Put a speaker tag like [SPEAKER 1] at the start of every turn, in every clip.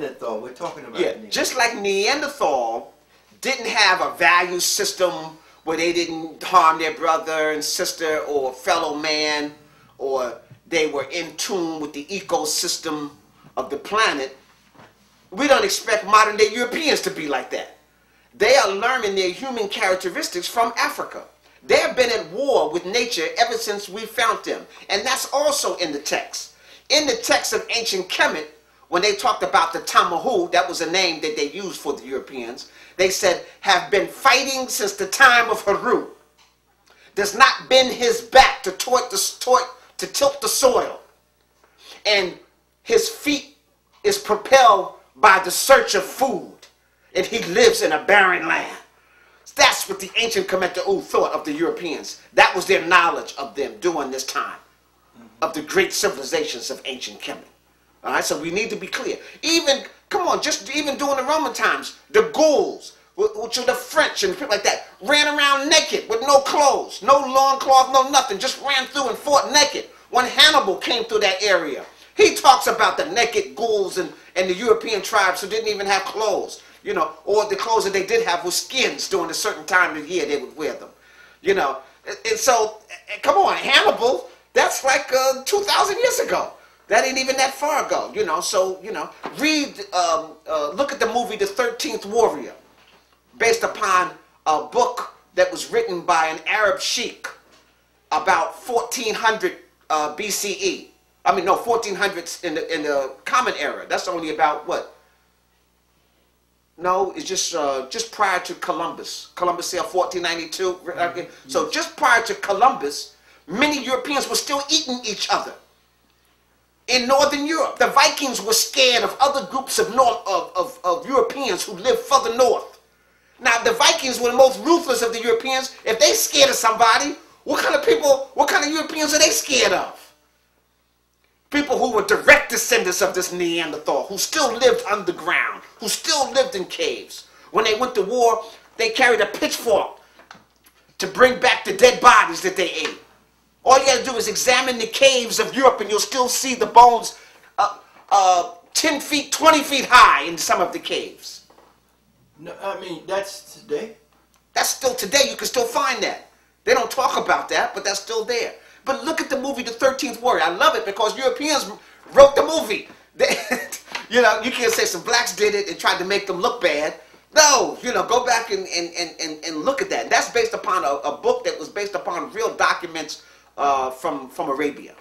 [SPEAKER 1] Neanderthal. We're talking about
[SPEAKER 2] Yeah, just like Neanderthal didn't have a value system where they didn't harm their brother and sister or fellow man, or they were in tune with the ecosystem of the planet. We don't expect modern day Europeans to be like that. They are learning their human characteristics from Africa. They have been at war with nature ever since we found them. And that's also in the text. In the text of ancient Kemet, when they talked about the Tamahu, that was a name that they used for the Europeans, they said, have been fighting since the time of Haru. Does not bend his back to, tort the, tort, to tilt the soil. And his feet is propelled by the search of food. And he lives in a barren land. That's what the ancient Kemetu thought of the Europeans. That was their knowledge of them during this time, of the great civilizations of ancient Kemet. All right, so we need to be clear. Even, come on, just even during the Roman times, the Gauls, which are the French and people like that, ran around naked with no clothes, no long cloth, no nothing, just ran through and fought naked. When Hannibal came through that area, he talks about the naked Gauls and, and the European tribes who didn't even have clothes, you know, or the clothes that they did have were skins during a certain time of year they would wear them, you know. And, so, eh, come on, Hannibal, that's like uh, 2,000 years ago. That ain't even that far ago, you know. So, you know, read, um, uh, look at the movie The 13th Warrior, based upon a book that was written by an Arab sheik about 1400 uh, BCE. I mean, no, 1400s in the in the Common Era. That's only about what? No, it's just uh, just prior to Columbus. Columbus sailed 1492. Okay. So just prior to Columbus, many Europeans were still eating each other. In Northern Europe, the Vikings were scared of other groups of, North, of, of, of Europeans who lived further north. Now, the Vikings were the most ruthless of the Europeans. If they scared of somebody, what kind of people, what kind of Europeans are they scared of? People who were direct descendants of this Neanderthal, who still lived underground, who still lived in caves. When they went to war, they carried a pitchfork to bring back the dead bodies that they ate. All you gotta do is examine the caves of Europe and you'll still see the bones uh, uh, 10 feet, 20 feet high in some of the caves.
[SPEAKER 1] No, I mean, that's today.
[SPEAKER 2] That's still today. You can still find that. They don't talk about that, but that's still there. But look at the movie The 13th Warrior. I love it because Europeans wrote the movie. They, you know, you can't say some blacks did it and tried to make them look bad. No, you know, go back and, and, and, and, and look at that. That's based upon a, a book that was based upon real documents uh, from, from Arabia.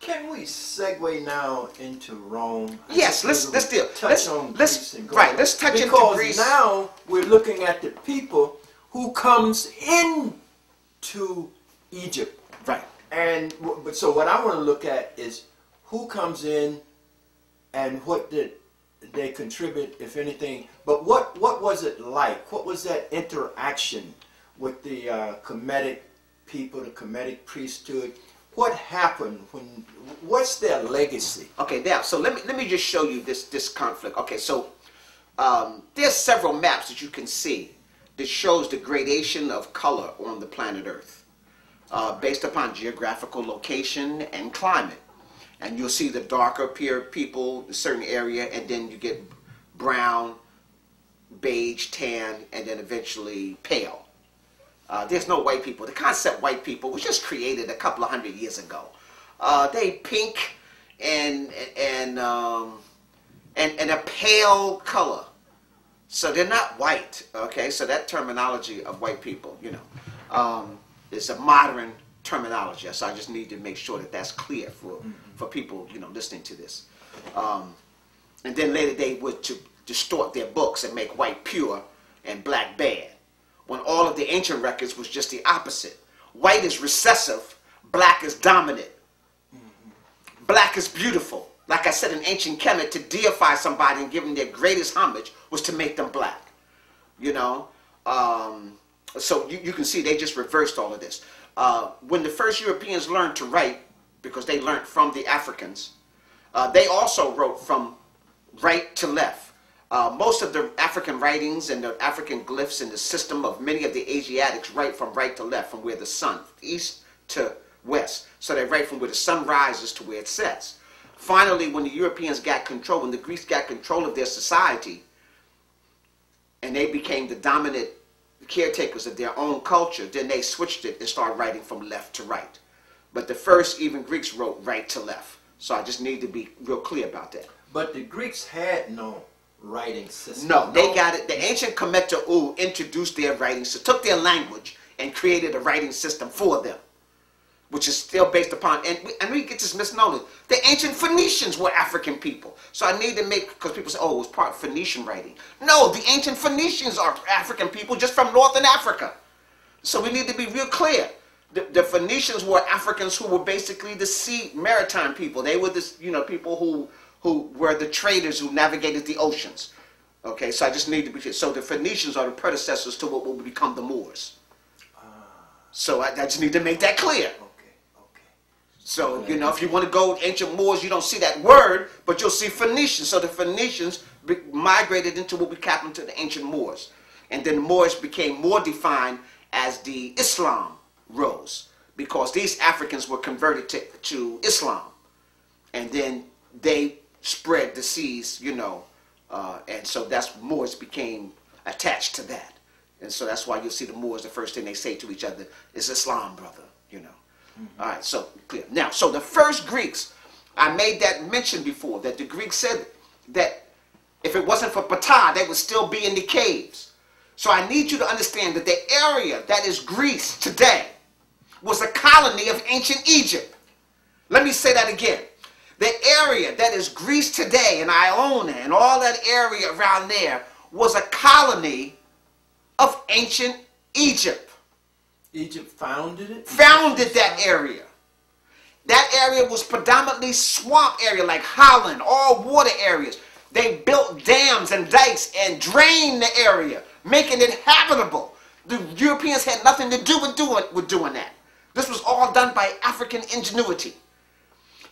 [SPEAKER 1] Can we segue now into Rome?
[SPEAKER 2] Yes, let's- let's do it.
[SPEAKER 1] Touch
[SPEAKER 2] Let's-
[SPEAKER 1] on
[SPEAKER 2] let's-
[SPEAKER 1] Greece and go
[SPEAKER 2] right, let's touch into
[SPEAKER 1] because
[SPEAKER 2] Greece.
[SPEAKER 1] now we're looking at the people who comes into Egypt,
[SPEAKER 2] Right.
[SPEAKER 1] and but so what I want to look at is who comes in and what did they contribute, if anything. But what what was it like? What was that interaction with the uh, Kemetic people, the Kemetic priesthood? What happened when? What's their legacy?
[SPEAKER 2] Okay, now, so let me let me just show you this this conflict. Okay, so um, there's several maps that you can see that shows the gradation of color on the planet Earth uh, based upon geographical location and climate. And you'll see the darker peer people, a certain area, and then you get brown, beige, tan, and then eventually pale. Uh, there's no white people. The concept white people was just created a couple of hundred years ago. Uh, they pink and and um, and and a pale color, so they're not white. Okay, so that terminology of white people, you know, um, is a modern terminology. So I just need to make sure that that's clear for for people, you know, listening to this. Um, and then later they would to distort their books and make white pure and black bad when all of the ancient records was just the opposite. White is recessive, black is dominant. Black is beautiful. Like I said in ancient Kemet, to deify somebody and give them their greatest homage was to make them black. You know? Um, so you, you can see they just reversed all of this. Uh, when the first Europeans learned to write, because they learned from the Africans, uh, they also wrote from right to left. Uh, most of the African writings and the African glyphs and the system of many of the Asiatics write from right to left, from where the sun, east to west. So they write from where the sun rises to where it sets. finally, when the Europeans got control, when the Greeks got control of their society, and they became the dominant caretakers of their own culture, then they switched it and started writing from left to right. But the first, even Greeks wrote right to left. So I just need to be real clear about that.
[SPEAKER 1] But the Greeks had no writing system.
[SPEAKER 2] No, they got it. The ancient Kemeter U introduced their writing, so took their language and created a writing system for them, which is still based upon, and we, and we get this misnomer. The ancient Phoenicians were African people. So I need to make, because people say, oh, it was part of Phoenician writing. No, the ancient Phoenicians are African people just from northern Africa. So we need to be real clear. The, the Phoenicians were Africans who were basically the sea maritime people. They were the, you know, people who who were the traders who navigated the oceans. Okay, so I just need to be so the Phoenicians are the predecessors to what will become the Moors. Ah. So I, I just need to make that clear.
[SPEAKER 1] Okay, okay.
[SPEAKER 2] So, you know, if you want to go ancient Moors, you don't see that word, but you'll see Phoenicians. So the Phoenicians migrated into what we call into the ancient Moors. And then the Moors became more defined as the Islam rose because these Africans were converted to, to Islam. And then they spread the seas, you know, uh, and so that's Moors became attached to that. And so that's why you'll see the Moors, the first thing they say to each other is Islam, brother, you know. All right, so clear. Now, so the first Greeks, I made that mention before, that the Greeks said that if it wasn't for Ptah, they would still be in the caves. So I need you to understand that the area that is Greece today was a colony of ancient Egypt. Let me say that again. The area that is Greece today and Iona and all that area around there was a colony of ancient Egypt.
[SPEAKER 1] Egypt founded it?
[SPEAKER 2] Founded that area. That area was predominantly swamp area like Holland, all water areas. They built dams and dikes and drained the area, making it habitable. The Europeans had nothing to do with doing, with doing that. This was all done by African ingenuity.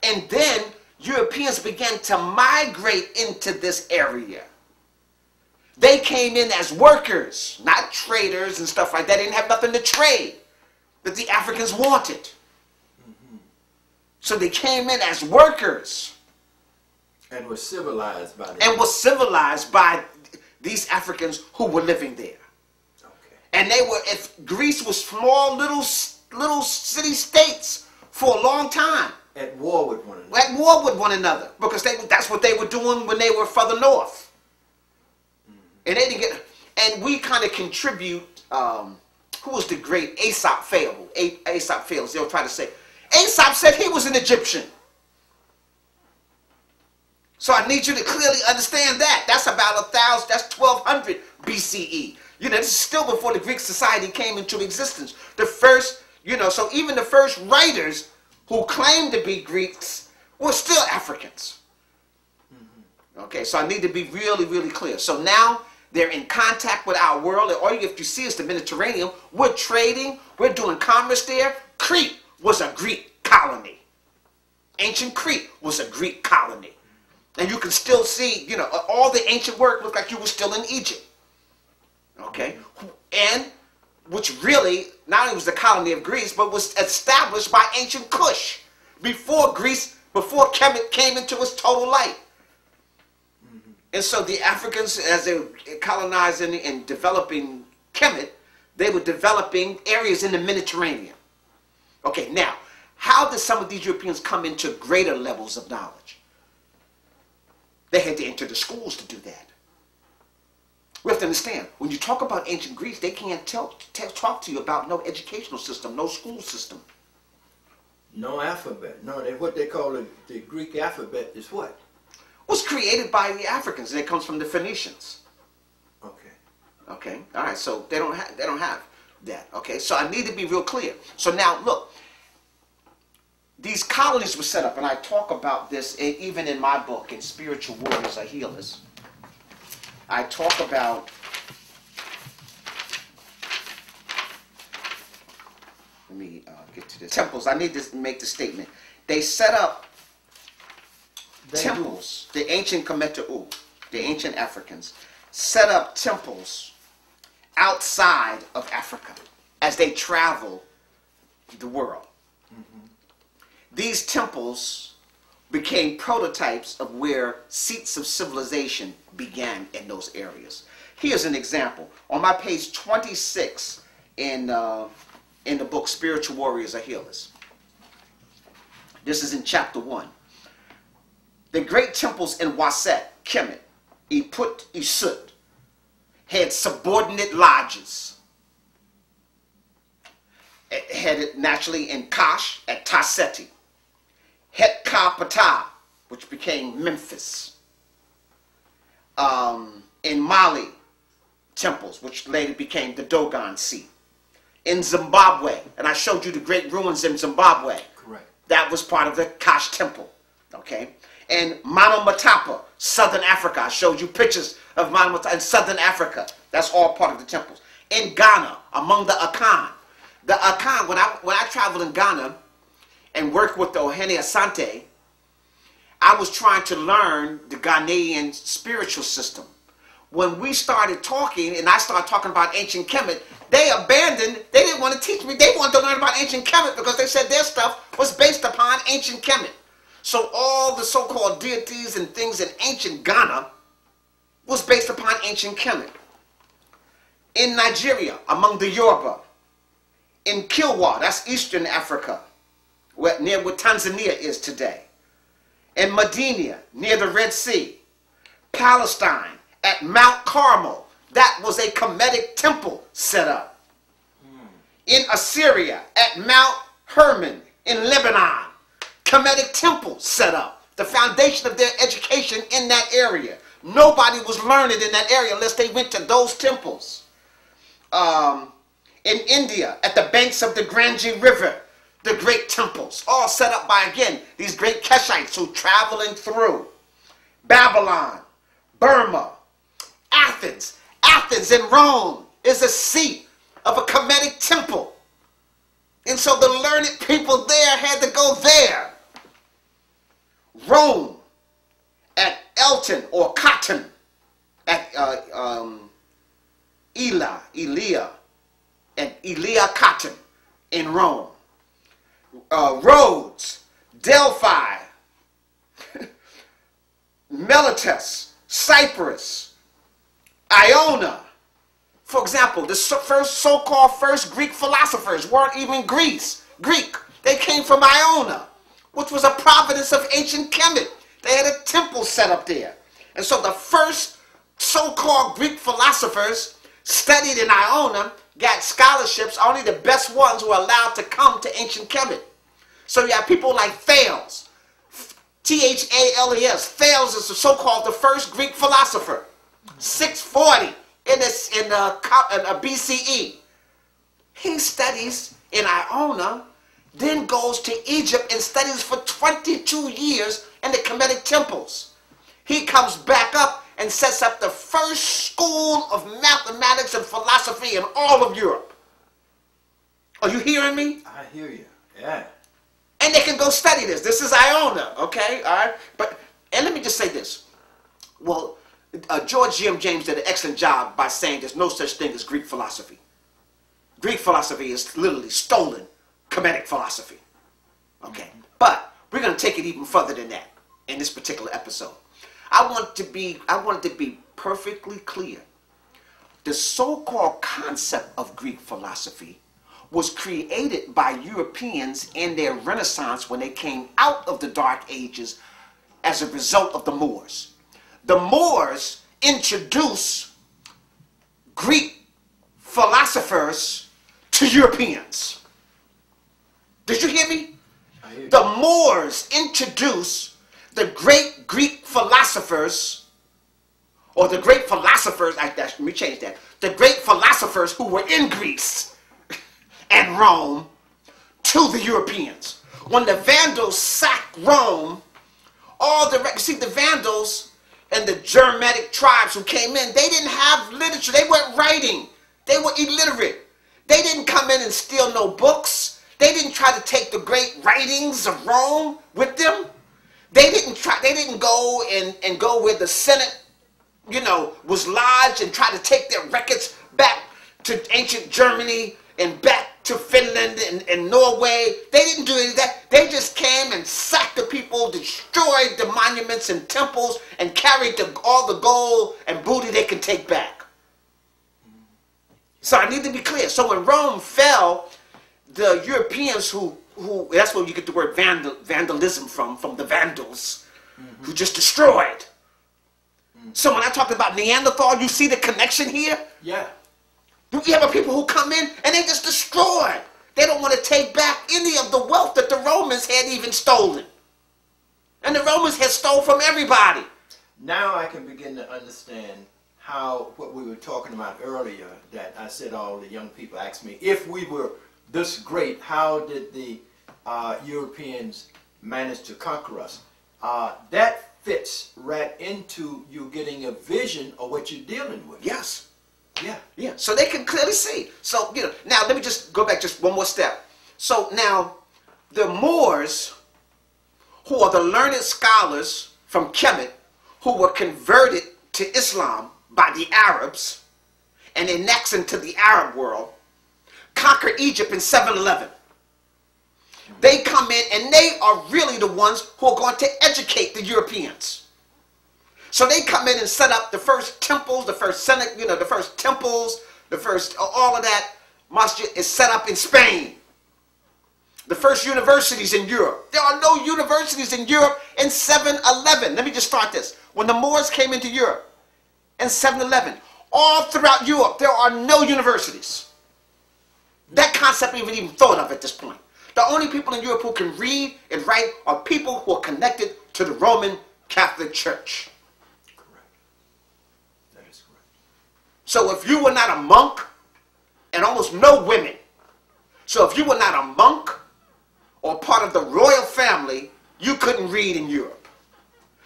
[SPEAKER 2] And then Europeans began to migrate into this area. They came in as workers, not traders and stuff like that. They didn't have nothing to trade that the Africans wanted. So they came in as workers
[SPEAKER 1] And were civilized by
[SPEAKER 2] and were civilized by these Africans who were living there.
[SPEAKER 1] Okay.
[SPEAKER 2] And they were, if Greece was small little little city states for a long time,
[SPEAKER 1] At war with one another.
[SPEAKER 2] at war with one another, because they that's what they were doing when they were further north. And they didn't get, and we kind of contribute. Um, who was the great Aesop fable? A- Aesop fables. They'll try to say, Aesop said he was an Egyptian. So I need you to clearly understand that. That's about a thousand. That's twelve hundred BCE. You know, this is still before the Greek society came into existence. The first, you know, so even the first writers who claimed to be Greeks were still Africans. Okay, so I need to be really, really clear. So now they're in contact with our world, and all you have to see is the Mediterranean. We're trading, we're doing commerce there. Crete was a Greek colony. Ancient Crete was a Greek colony. And you can still see, you know, all the ancient work looked like you were still in Egypt. Okay? And which really not only was the colony of Greece, but was established by ancient Kush before Greece, before Kemet came into its total light. And so the Africans, as they were colonizing and developing Kemet, they were developing areas in the Mediterranean. Okay, now, how did some of these Europeans come into greater levels of knowledge? They had to enter the schools to do that. We have to understand, when you talk about ancient Greece, they can't tell, tell, talk to you about no educational system, no school system.
[SPEAKER 1] No alphabet. No, they, what they call the, the Greek alphabet is what?
[SPEAKER 2] was created by the Africans, and it comes from the Phoenicians.
[SPEAKER 1] Okay.
[SPEAKER 2] Okay, all right. So they don't have they don't have that. Okay, so I need to be real clear. So now look, these colonies were set up, and I talk about this e- even in my book, in Spiritual Warriors Are Healers. I talk about let me uh, get to the temples. I need to make the statement. They set up
[SPEAKER 1] They
[SPEAKER 2] temples. The ancient Kemeter U, the ancient Africans, set up temples outside of Africa as they travel the world. These temples became prototypes of where seats of civilization began in those areas. Here's an example. On my page 26 in, uh, in the book Spiritual Warriors Are Healers. This is in chapter 1. The great temples in Waset, Kemet, Iput, Isut had subordinate lodges. It had it naturally in Kash at Taseti. Het Ptah, which became Memphis. Um, in Mali, temples, which later became the Dogon Sea. In Zimbabwe, and I showed you the great ruins in Zimbabwe.
[SPEAKER 1] Correct.
[SPEAKER 2] That was part of the Kash Temple. Okay? And Monomotapa, Southern Africa. I showed you pictures of Monomotapa in Southern Africa. That's all part of the temples. In Ghana, among the Akan. The Akan, when I, when I traveled in Ghana and worked with the Ohene Asante, I was trying to learn the Ghanaian spiritual system. When we started talking, and I started talking about ancient Kemet, they abandoned, they didn't want to teach me, they wanted to learn about ancient Kemet because they said their stuff was based upon ancient Kemet. So all the so-called deities and things in ancient Ghana was based upon ancient Kemet. In Nigeria, among the Yoruba, in Kilwa, that's Eastern Africa, where, near where Tanzania is today. In Medina, near the Red Sea. Palestine, at Mount Carmel, that was a Kemetic temple set up. In Assyria, at Mount Hermon, in Lebanon, Kemetic temple set up. The foundation of their education in that area. Nobody was learned in that area unless they went to those temples. Um, in India, at the banks of the Ganges River, the great temples, all set up by, again, these great Keshites who traveling through. Babylon, Burma, Athens. Athens in Rome is a seat of a Kemetic temple. And so the learned people there had to go there. Rome, at Elton or Cotton, at uh, um, Ela, Elia, and Elia Cotton in Rome. Uh, Rhodes, Delphi, Miletus, Cyprus, Iona. For example, the so- first so-called first Greek philosophers weren't even Greece, Greek. They came from Iona, which was a province of ancient Kemet. They had a temple set up there. And so the first so-called Greek philosophers studied in Iona, got scholarships, only the best ones were allowed to come to ancient Kemet. So you have people like Thales, T-H-A-L-E-S. Thales is the so-called the first Greek philosopher. 640 in, this, in, uh, a, in uh, a BCE. He studies in Iona, then goes to Egypt and studies for 22 years in the Kemetic temples. He comes back up and sets up the first school of mathematics and philosophy in all of Europe. Are you hearing me?
[SPEAKER 1] I hear you. Yeah.
[SPEAKER 2] And they can go study this. This is Iona, okay? All right? But, and let me just say this. Well, uh, George G.M. James did an excellent job by saying there's no such thing as Greek philosophy. Greek philosophy is literally stolen Kemetic philosophy. Okay? But we're going to take it even further than that in this particular episode. I want to be I want it to be perfectly clear. The so-called concept of Greek philosophy was created by Europeans in their Renaissance when they came out of the Dark Ages as a result of the Moors. The Moors introduced Greek philosophers to Europeans. Did you hear me? The Moors introduced the great Greek philosophers, or the great philosophers, I, let me change that, the great philosophers who were in Greece and Rome to the Europeans. When the Vandals sacked Rome, all the, see the Vandals and the Germanic tribes who came in, they didn't have literature, they weren't writing, they were illiterate. They didn't come in and steal no books. They didn't try to take the great writings of Rome with them. They didn't try. They didn't go and, and go where the Senate, you know, was lodged and try to take their records back to ancient Germany and back to Finland and, and Norway. They didn't do any of that. They just came and sacked the people, destroyed the monuments and temples, and carried the, all the gold and booty they could take back. So I need to be clear. So when Rome fell, the Europeans who, who that's where you get the word vandal, vandalism from, from the Vandals, who just destroyed. So when I talk about Neanderthal, you see the connection here?
[SPEAKER 1] Yeah.
[SPEAKER 2] You have people who come in and they just destroy. They don't want to take back any of the wealth that the Romans had even stolen. And the Romans had stole from everybody.
[SPEAKER 1] Now I can begin to understand how what we were talking about earlier that I said all the young people asked me if we were this great how did the uh, Europeans manage to conquer us uh, that fits right into you getting a vision of what you're dealing with
[SPEAKER 2] Yes.
[SPEAKER 1] yeah
[SPEAKER 2] Yeah. So they can clearly see. So, you know, now let me just go back just one more step. So now the Moors, who are the learned scholars from Kemet, who were converted to Islam by the Arabs and annexed into the Arab world, conquered Egypt in 711. They come in and they are really the ones who are going to educate the Europeans. So they come in and set up the first temples, the first Senate, you know, the first temples, the first all of that masjid is set up in Spain. The first universities in Europe. There are no universities in Europe in 711. Let me just start this. When the Moors came into Europe in 711, all throughout Europe there are no universities. That concept ain't even thought of at this point. The only people in Europe who can read and write are people who are connected to the Roman Catholic Church.
[SPEAKER 1] correct that is correct
[SPEAKER 2] So if you were not a monk, and almost no women, so if you were not a monk or part of the royal family, you couldn't read in Europe.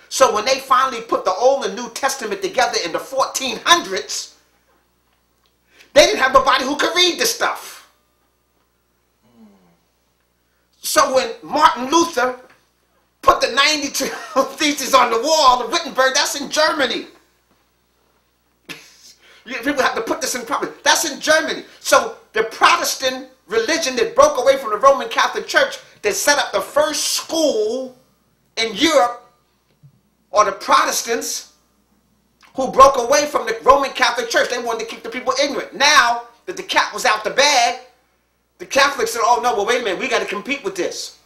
[SPEAKER 2] So when they finally put the Old and New Testament together in the 1400s, they didn't have nobody who could read this stuff. So when Martin Luther put the 92 Theses on the wall of Wittenberg, that's in Germany. People have to put this in proper. That's in Germany. So the Protestant religion that broke away from the Roman Catholic Church that set up the first school in Europe are the Protestants who broke away from the Roman Catholic Church. They wanted to keep the people ignorant. Now that the cat was out the bag, the Catholics said, "Oh no, well wait a minute, we got to compete with this."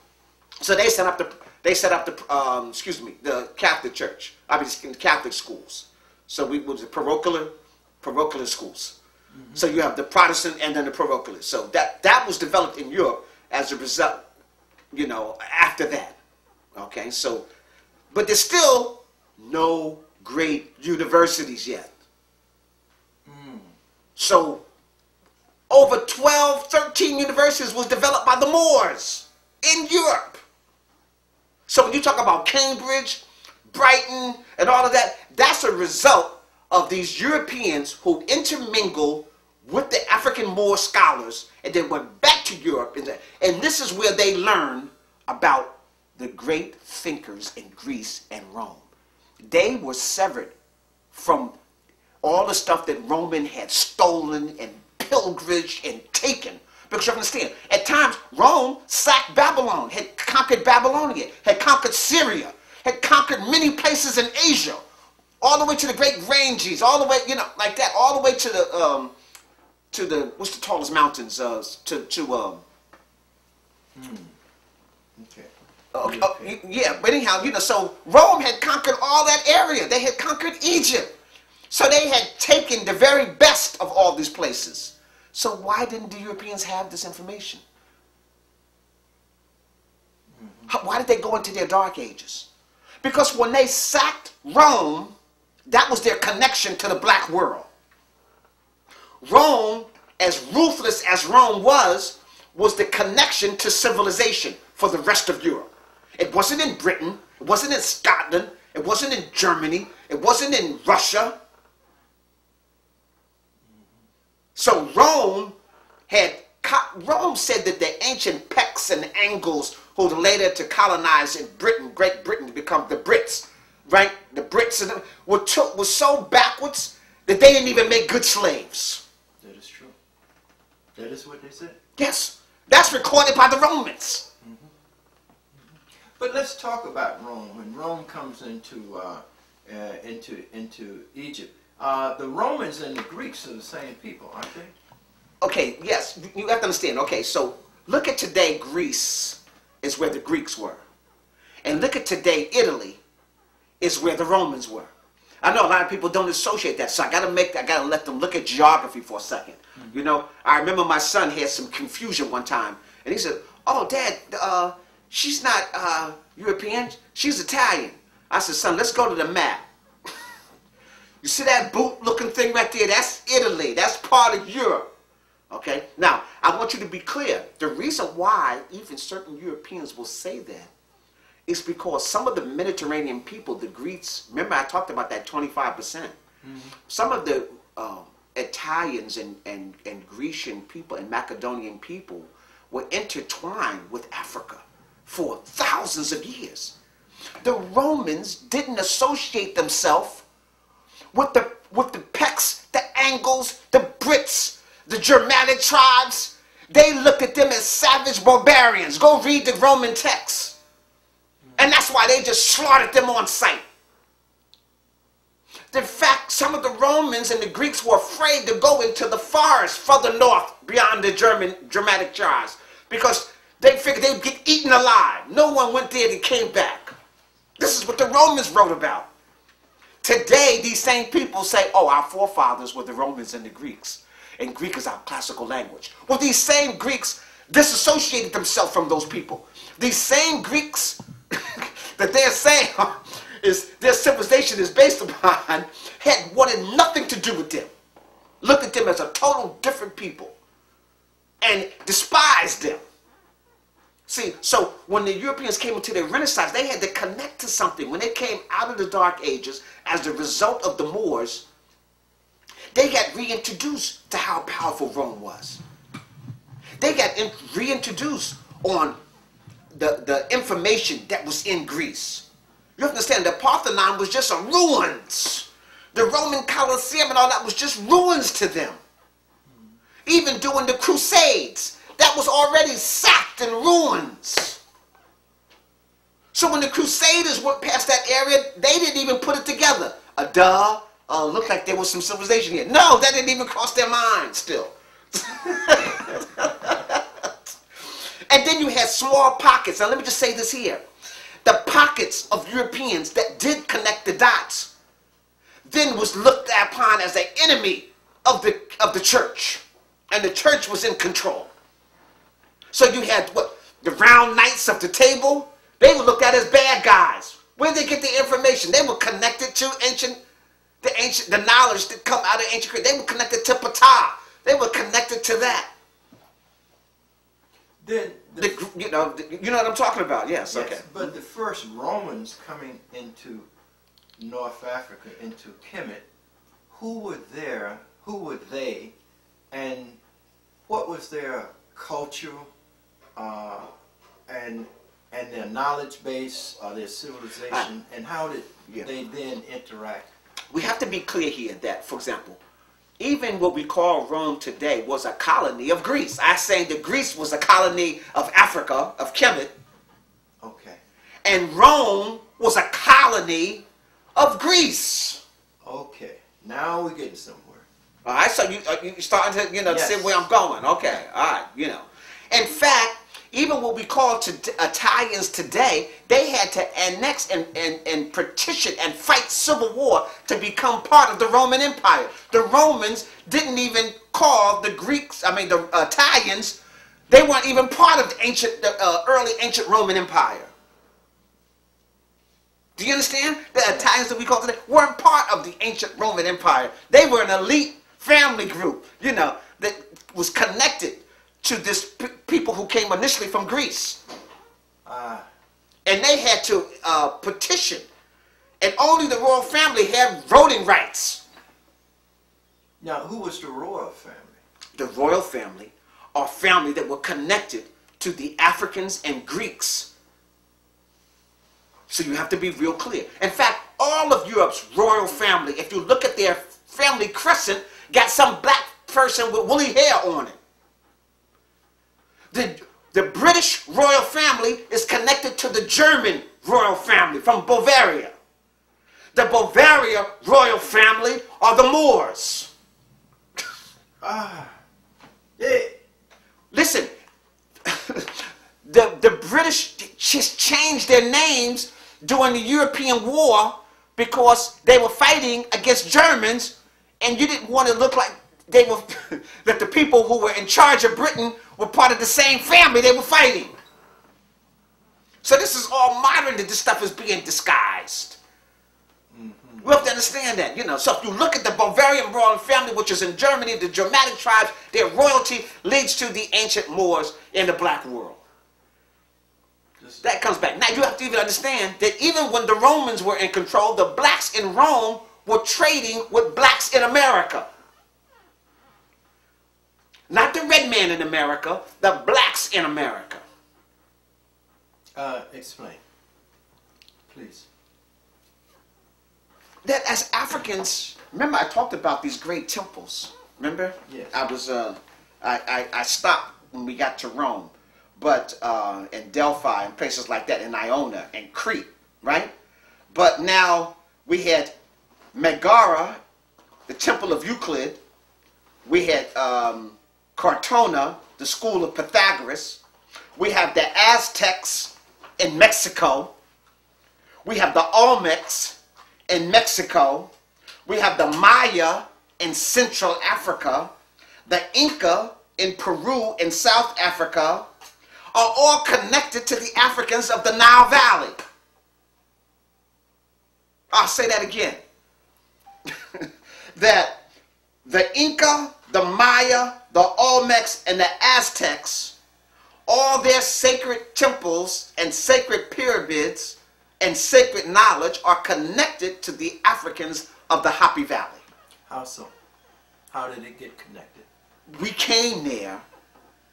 [SPEAKER 2] So they set up the they set up the um, excuse me the Catholic Church. I mean the Catholic schools. So we was the parochial parochial schools. So you have the Protestant and then the parochial. So that that was developed in Europe as a result. You know after that. Okay, so but there's still no great universities yet. So over 12, 13 universities was developed by the Moors in Europe. So when you talk about Cambridge, Brighton, and all of that, that's a result of these Europeans who intermingle with the African Moor scholars and then went back to Europe. And, and this is where they learn about the great thinkers in Greece and Rome. They were severed from all the stuff that Roman had stolen and pilgrimaged and taken. Because you understand, at times Rome sacked Babylon, had conquered Babylonia, had conquered Syria, had conquered many places in Asia, all the way to the Great Ranges, all the way, you know, like that, all the way to the um, to the what's the tallest mountains? Uh, to to um,
[SPEAKER 1] okay
[SPEAKER 2] Okay, oh, y- yeah, but anyhow, you know, so Rome had conquered all that area. They had conquered Egypt. So they had taken the very best of all these places. So why didn't the Europeans have this information? How- Why did they go into their dark ages? Because when they sacked Rome, that was their connection to the black world. Rome, as ruthless as Rome was, was the connection to civilization for the rest of Europe. It wasn't in Britain, it wasn't in Scotland, it wasn't in Germany, it wasn't in Russia. So Rome had Rome said that the ancient Picts and Angles, who later to colonize in Britain, Great Britain, to become the Brits, right? The Brits and them, were took was so backwards that they didn't even make good slaves.
[SPEAKER 1] that is true that is what they said
[SPEAKER 2] Yes, that's recorded by the Romans.
[SPEAKER 1] But let's talk about Rome. When Rome comes into uh, uh, into into Egypt, uh, the Romans and the Greeks are the same people, aren't they?
[SPEAKER 2] Okay, yes, you have to understand. Okay, so look at today, Greece is where the Greeks were. And look at today, Italy is where the Romans were. I know a lot of people don't associate that, so I gotta make I gotta let them look at geography for a 2nd You know, I remember my son had some confusion one time, and he said, "Oh, Dad, uh, she's not uh, European, she's Italian." I said, "Son, let's go to the map. You see that boot-looking thing right there? That's Italy. That's part of Europe." Okay. Now, I want you to be clear. The reason why even certain Europeans will say that is because some of the Mediterranean people, the Greeks, remember I talked about that 25%. percent Some of the um, Italians and, and, and Grecian people and Macedonian people were intertwined with Africa for thousands of years. The Romans didn't associate themselves with the, with the Picts, the Angles, the Brits, the Germanic tribes. They looked at them as savage barbarians. Go read the Roman texts. And that's why they just slaughtered them on sight. In fact, some of the Romans and the Greeks were afraid to go into the forest further north beyond the German Germanic tribes because they figured they'd get eaten alive. No one went there and came back. This is what the Romans wrote about. Today, these same people say, oh, our forefathers were the Romans and the Greeks, and Greek is our classical language. Well, these same Greeks disassociated themselves from those people. These same Greeks that they're saying is their civilization is based upon had wanted nothing to do with them. Looked at them as a total different people and despised them. See, so when the Europeans came into the Renaissance, they had to connect to something. When they came out of the Dark Ages as a result of the Moors, they got reintroduced to how powerful Rome was. They got reintroduced on the, the information that was in Greece. You understand, the Parthenon was just a ruins. The Roman Colosseum and all that was just ruins to them. Even during the Crusades, that was already sacked and ruins. So when the Crusaders went past that area, they didn't even put it together. A duh, uh, looked like there was some civilization here. No, that didn't even cross their mind still. And then you had small pockets. Now let me just say this here. The pockets of Europeans that did connect the dots then was looked upon as an enemy of the, of the church. And the church was in control. So you had what? The round knights of the table, they were looked at as bad guys. Where did they get the information? They were connected to ancient, the ancient, the knowledge that come out of ancient Greece. They were connected to Ptah. They were connected to that.
[SPEAKER 1] Then the,
[SPEAKER 2] the, you know, the, you know what I'm talking about. Yes,
[SPEAKER 1] yes,
[SPEAKER 2] okay.
[SPEAKER 1] But the first Romans coming into North Africa, into Kemet, who were there? Who were they? And what was their culture uh, and and their knowledge base or their civilization? and how did
[SPEAKER 2] yeah.
[SPEAKER 1] they then interact?
[SPEAKER 2] We have to be clear here that, for example, even what we call Rome today was a colony of Greece. I say that Greece was a colony of Africa, of Kemet.
[SPEAKER 1] Okay.
[SPEAKER 2] And Rome was a colony of Greece.
[SPEAKER 1] Okay. Now we're getting somewhere.
[SPEAKER 2] All right. So you uh, you starting to you know
[SPEAKER 1] yes.
[SPEAKER 2] see where I'm going. Okay. All right. You know. In fact, even what we call to, Italians today, they had to annex and, and, and petition and fight civil war to become part of the Roman Empire. The Romans didn't even call the Greeks, I mean the Italians, they weren't even part of the ancient, the uh, early ancient Roman Empire. Do you understand? The Italians that we call today weren't part of the ancient Roman Empire. They were an elite family group, you know, that was connected to this people who came initially from Greece. Uh. And they had to uh, petition. And only the royal family had voting rights.
[SPEAKER 1] Now, who was the royal family?
[SPEAKER 2] The royal family are family that were connected to the Africans and Greeks. So you have to be real clear. In fact, all of Europe's royal family, if you look at their family crescent, got some black person with woolly hair on it. The, the British royal family is connected to the German royal family from Bavaria. The Bavaria royal family are the Moors.
[SPEAKER 1] Ah. Yeah.
[SPEAKER 2] Listen, the, the British just changed their names during the European War because they were fighting against Germans and you didn't want to look like they were that the people who were in charge of Britain were part of the same family they were fighting. So this is all modern that this stuff is being disguised. Mm-hmm. We have to understand that, you know. So if you look at the Bavarian royal family, which is in Germany, the Germanic tribes, their royalty leads to the ancient Moors in the black world.
[SPEAKER 1] Just-
[SPEAKER 2] That comes back. Now you have to even understand that even when the Romans were in control, the blacks in Rome were trading with blacks in America. Not the red man in America, the blacks in America.
[SPEAKER 1] Uh, explain. Please.
[SPEAKER 2] that as Africans, remember I talked about these great temples. Remember?
[SPEAKER 1] Yes.
[SPEAKER 2] I was uh, I, I I stopped when we got to Rome, but uh, in Delphi and places like that, in Iona and Crete, right? But now we had Megara, the Temple of Euclid. We had um, Crotona, the school of Pythagoras. We have the Aztecs in Mexico. We have the Olmecs in Mexico. We have the Maya in Central Africa. The Inca in Peru and South Africa are all connected to the Africans of the Nile Valley. I'll say that again. that the Inca, the Maya, the Olmecs, and the Aztecs, all their sacred temples and sacred pyramids and sacred knowledge are connected to the Africans of the Happy Valley.
[SPEAKER 1] How so? How did it get connected?
[SPEAKER 2] We came there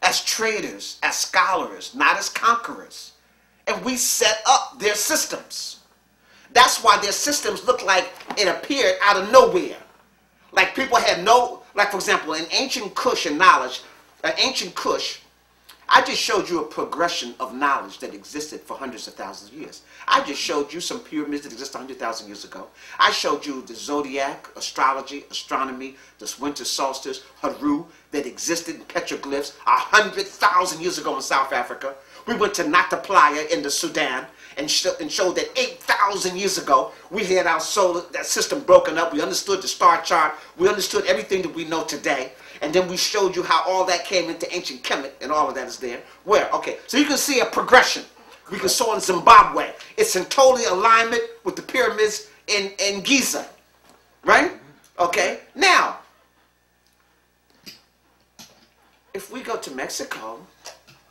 [SPEAKER 2] as traders, as scholars, not as conquerors. And we set up their systems. That's why their systems look like it appeared out of nowhere. Like people had no, like for example, in ancient Kush and knowledge, uh, ancient Kush, I just showed you a progression of knowledge that existed for hundreds of thousands of years. I just showed you some pyramids that existed 100,000 years ago. I showed you the zodiac, astrology, astronomy, this winter solstice, Haru, that existed in petroglyphs 100,000 years ago in South Africa. We went to Nabta Playa in the Sudan and, sh- and showed that 8,000 years ago we had our solar that system broken up. We understood the star chart. We understood everything that we know today. And then we showed you how all that came into ancient Kemet and all of that is there. Where? Okay, so you can see a progression. We can saw in Zimbabwe. It's in totally alignment with the pyramids in, in Giza. Right? Okay, now, if we go to Mexico,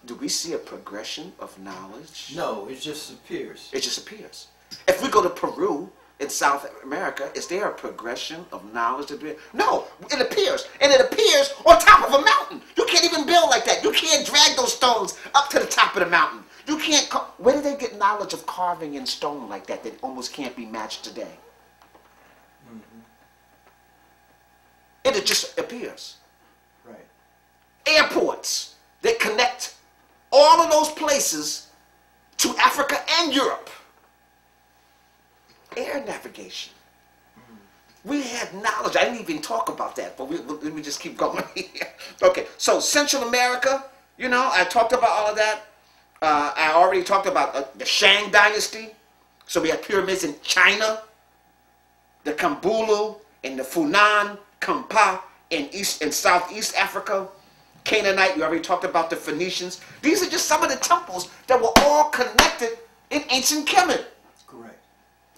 [SPEAKER 2] do we see a progression of knowledge?
[SPEAKER 1] No, it just appears.
[SPEAKER 2] It just appears. If we go to Peru in South America, is there a progression of knowledge? To we- no, it appears. And it appears on top of a mountain. You can't even build like that. You can't drag those stones up to the top of the mountain. You can't. Where did they get knowledge of carving in stone like that that almost can't be matched today? Mm-hmm. And it just appears
[SPEAKER 1] Right.
[SPEAKER 2] airports that connect all of those places to Africa and Europe. Air navigation. We had knowledge. I didn't even talk about that, but we, let me just keep going okay, so Central America, you know, I talked about all of that. Uh, I already talked about uh, the Shang Dynasty. So we have pyramids in China, the Kambulu, and the Funan, Kampa in East and Southeast Africa. Canaanite, we already talked about the Phoenicians. These are just some of the temples that were all connected in ancient Kemet.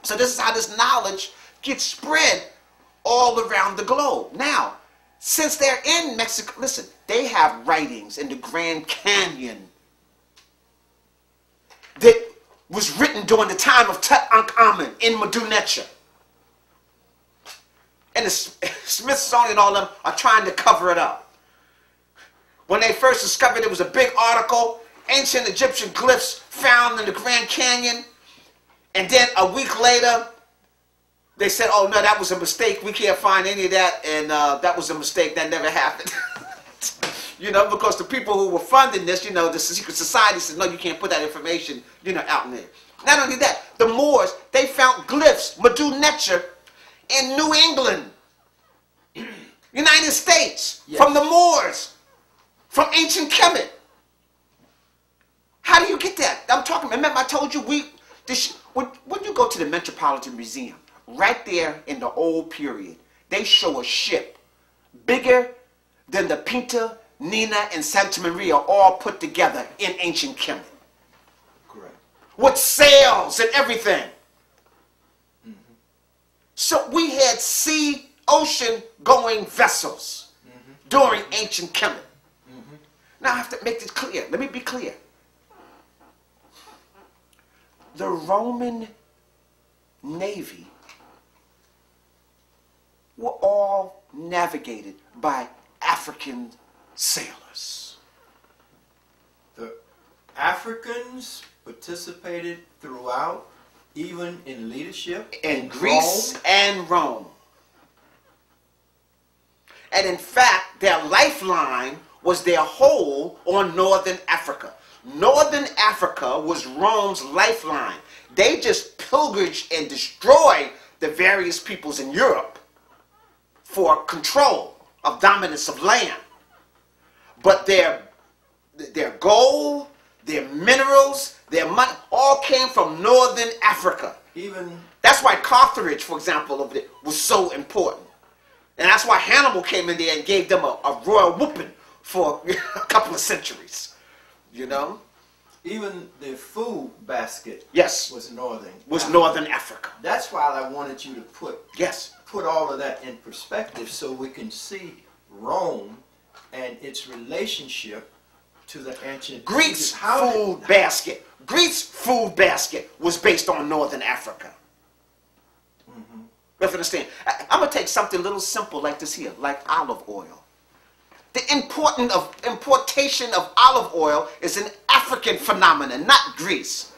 [SPEAKER 2] So this is how this knowledge gets spread all around the globe. Now, since they're in Mexico, listen, they have writings in the Grand Canyon that was written during the time of Tutankhamun in Medu And the Smithsonian and all them are trying to cover it up. When they first discovered it was a big article, ancient Egyptian glyphs found in the Grand Canyon. And then a week later, they said, oh no, that was a mistake. We can't find any of that. And uh, that was a mistake. That never happened. you know, because the people who were funding this, you know, the secret society said, no, you can't put that information, you know, out in there. Not only that, the Moors, they found glyphs, Madu Netcher, in New England, United States,
[SPEAKER 1] Yes.
[SPEAKER 2] from the Moors, from ancient Kemet. How do you get that? I'm talking, remember I told you we, this, when, when you go to the Metropolitan Museum, right there in the old period, they show a ship bigger than the Pinta, Nina, and Santa Maria all put together in ancient Kemet
[SPEAKER 1] Correct.
[SPEAKER 2] with sails and everything. Mm-hmm. So we had sea, ocean going vessels mm-hmm. during ancient Kemet. Mm-hmm. Now I have to make this clear. Let me be clear. The Roman Navy were all navigated by African sailors.
[SPEAKER 1] The Africans participated throughout, even in leadership
[SPEAKER 2] in Greece
[SPEAKER 1] Rome.
[SPEAKER 2] and Rome. And in fact, their lifeline was their hold on northern Africa. Northern Africa was Rome's lifeline. They just pillaged and destroyed the various peoples in Europe for control of dominance of land. But their their gold, their minerals, their money all came from northern Africa.
[SPEAKER 1] Even
[SPEAKER 2] That's why Carthage, for example, over there, was so important. And that's why Hannibal came in there and gave them a, a royal whooping for a couple of centuries. You know?
[SPEAKER 1] even the food basket
[SPEAKER 2] Yes.
[SPEAKER 1] was northern.
[SPEAKER 2] Was
[SPEAKER 1] Africa.
[SPEAKER 2] Northern Africa.
[SPEAKER 1] That's why I wanted you to put
[SPEAKER 2] Yes.
[SPEAKER 1] put all of that in perspective so we can see Rome and its relationship to the ancient
[SPEAKER 2] Greece's
[SPEAKER 1] How
[SPEAKER 2] food basket. Greece's food basket was based on Northern Africa. Mm-hmm. You have to understand. I, am gonna take something a little simple like this here, like olive oil. The important of importation of olive oil is an African phenomenon, not Greece.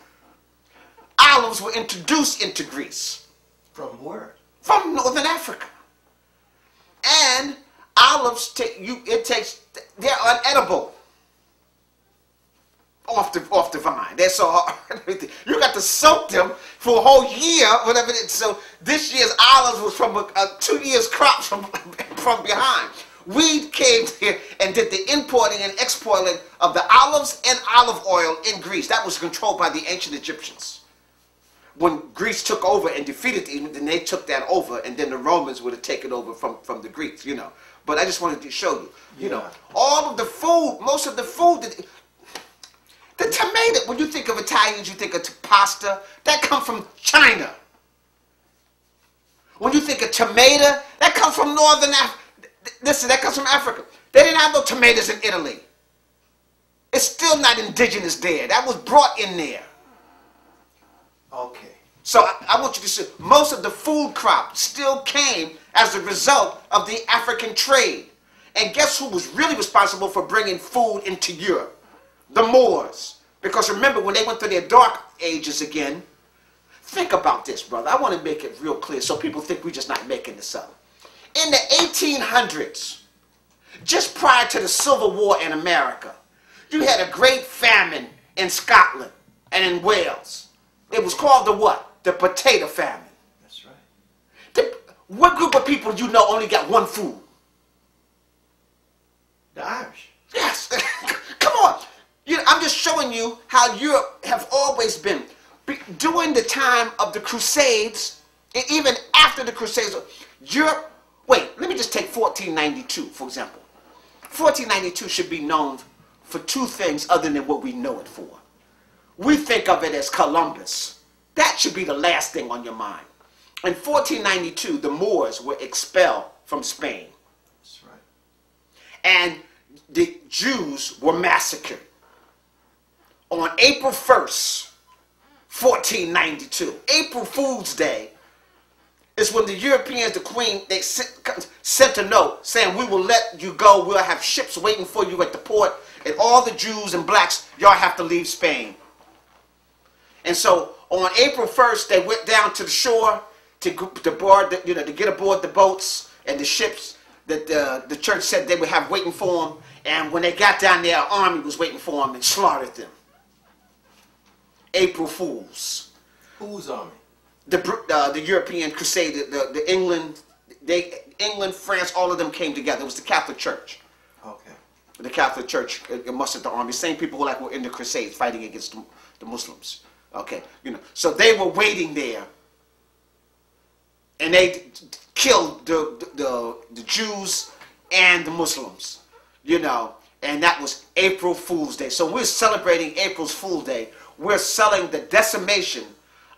[SPEAKER 2] Olives were introduced into Greece
[SPEAKER 1] from where?
[SPEAKER 2] from Northern Africa. And olives take you it takes they're unedible off the off the vine. They're so hard. you got to soak them for a whole year, whatever it is. So this year's olives was from a, a two years crop from from behind. We came here and did the importing and exporting of the olives and olive oil in Greece. That was controlled by the ancient Egyptians when Greece took over and defeated them, then they took that over, and then the Romans would have taken over from, from the Greeks, you know. But I just wanted to show you, you know, all of the food, most of the food, that, the tomato, when you think of Italians, you think of pasta, that comes from China. When you think of tomato, that comes from Northern Africa. Listen, that comes from Africa. They didn't have no tomatoes in Italy. It's still not indigenous there. That was brought in there.
[SPEAKER 1] Okay.
[SPEAKER 2] So I, I want you to see, most of the food crop still came as a result of the African trade. And guess who was really responsible for bringing food into Europe? The Moors. Because remember, when they went through their dark ages again, think about this, brother. I want to make it real clear so people think we're just not making this up. In the 1800s, just prior to the Civil War in America, you had a great famine in Scotland and in Wales. It was called the what? The potato famine.
[SPEAKER 1] That's right.
[SPEAKER 2] The, what group of people you know only got one food?
[SPEAKER 1] The Irish.
[SPEAKER 2] Yes. Come on. You know, I'm just showing you how Europe have always been. Be- During the time of the Crusades, and even after the Crusades, Europe, wait, let me just take 1492, for example. 1492 should be known for two things other than what we know it for. We think of it as Columbus. That should be the last thing on your mind. In 1492, the Moors were expelled from Spain
[SPEAKER 1] That's right.
[SPEAKER 2] and the Jews were massacred. On April 1st, 1492, April Fool's Day, is when the Europeans, the Queen, they sent, sent a note saying, We will let you go. We'll have ships waiting for you at the port, and all the Jews and blacks, y'all have to leave Spain. And so on April 1st, they went down to the shore to, to board, the, you know, to get aboard the boats and the ships that the, the church said they would have waiting for them. And when they got down there, an army was waiting for them and slaughtered them. April Fools.
[SPEAKER 1] Whose army?
[SPEAKER 2] The uh, the European Crusade, the, the England, they England, France, all of them came together. It was the Catholic Church.
[SPEAKER 1] Okay.
[SPEAKER 2] The Catholic Church uh, mustered the army. Same people who like were in the Crusades fighting against the, the Muslims. Okay, you know. So they were waiting there, and they killed the, the the Jews and the Muslims. You know, and that was April Fool's Day. So we're celebrating April's Fool's Day. We're selling the decimation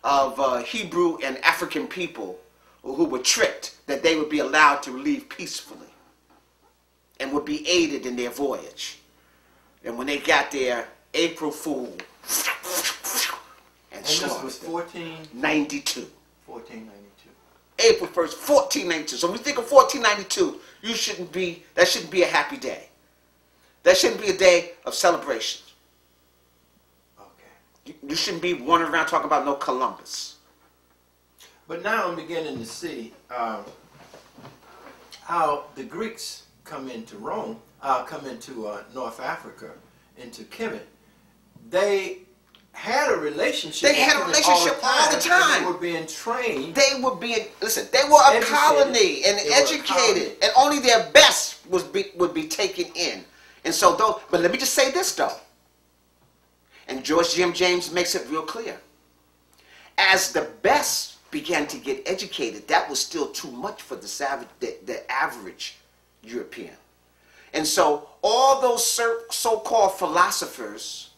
[SPEAKER 2] of uh, Hebrew and African people who were tricked that they would be allowed to leave peacefully and would be aided in their voyage. And when they got there, April Fool and
[SPEAKER 1] And this was
[SPEAKER 2] 1492.
[SPEAKER 1] 1492.
[SPEAKER 2] April 1st, 1492. So when we think of 1492, you shouldn't be, that shouldn't be a happy day. That shouldn't be a day of celebration. You, you shouldn't be wandering around talking about no Columbus.
[SPEAKER 1] But now I'm beginning to see um, how the Greeks come into Rome, uh, come into uh, North Africa, into Kemet. They had a relationship.
[SPEAKER 2] They had a
[SPEAKER 1] with Kemet
[SPEAKER 2] relationship all the time.
[SPEAKER 1] They were being trained.
[SPEAKER 2] They were being, listen, they were a
[SPEAKER 1] Educated.
[SPEAKER 2] colony and
[SPEAKER 1] They
[SPEAKER 2] educated,
[SPEAKER 1] colony.
[SPEAKER 2] and only their best was be, would be taken in. And so, though, but let me just say this though, and George G.M. James makes it real clear. As the best began to get educated, that was still too much for the savage, the, the average European. And so, all those so- so-called philosophers,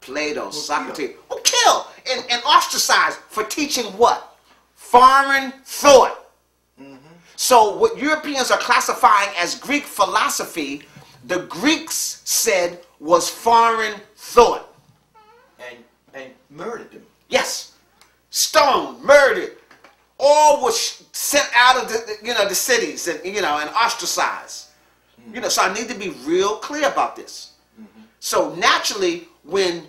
[SPEAKER 2] Plato, Socrates, were killed and, and ostracized for teaching what? Foreign thought. Mm-hmm. So, what Europeans are classifying as Greek philosophy, the Greeks said was foreign thought.
[SPEAKER 1] And murdered them.
[SPEAKER 2] Yes, stoned, murdered, all was sent out of the, you know the cities and you know and ostracized. You know, so I need to be real clear about this. Mm-hmm. So naturally, when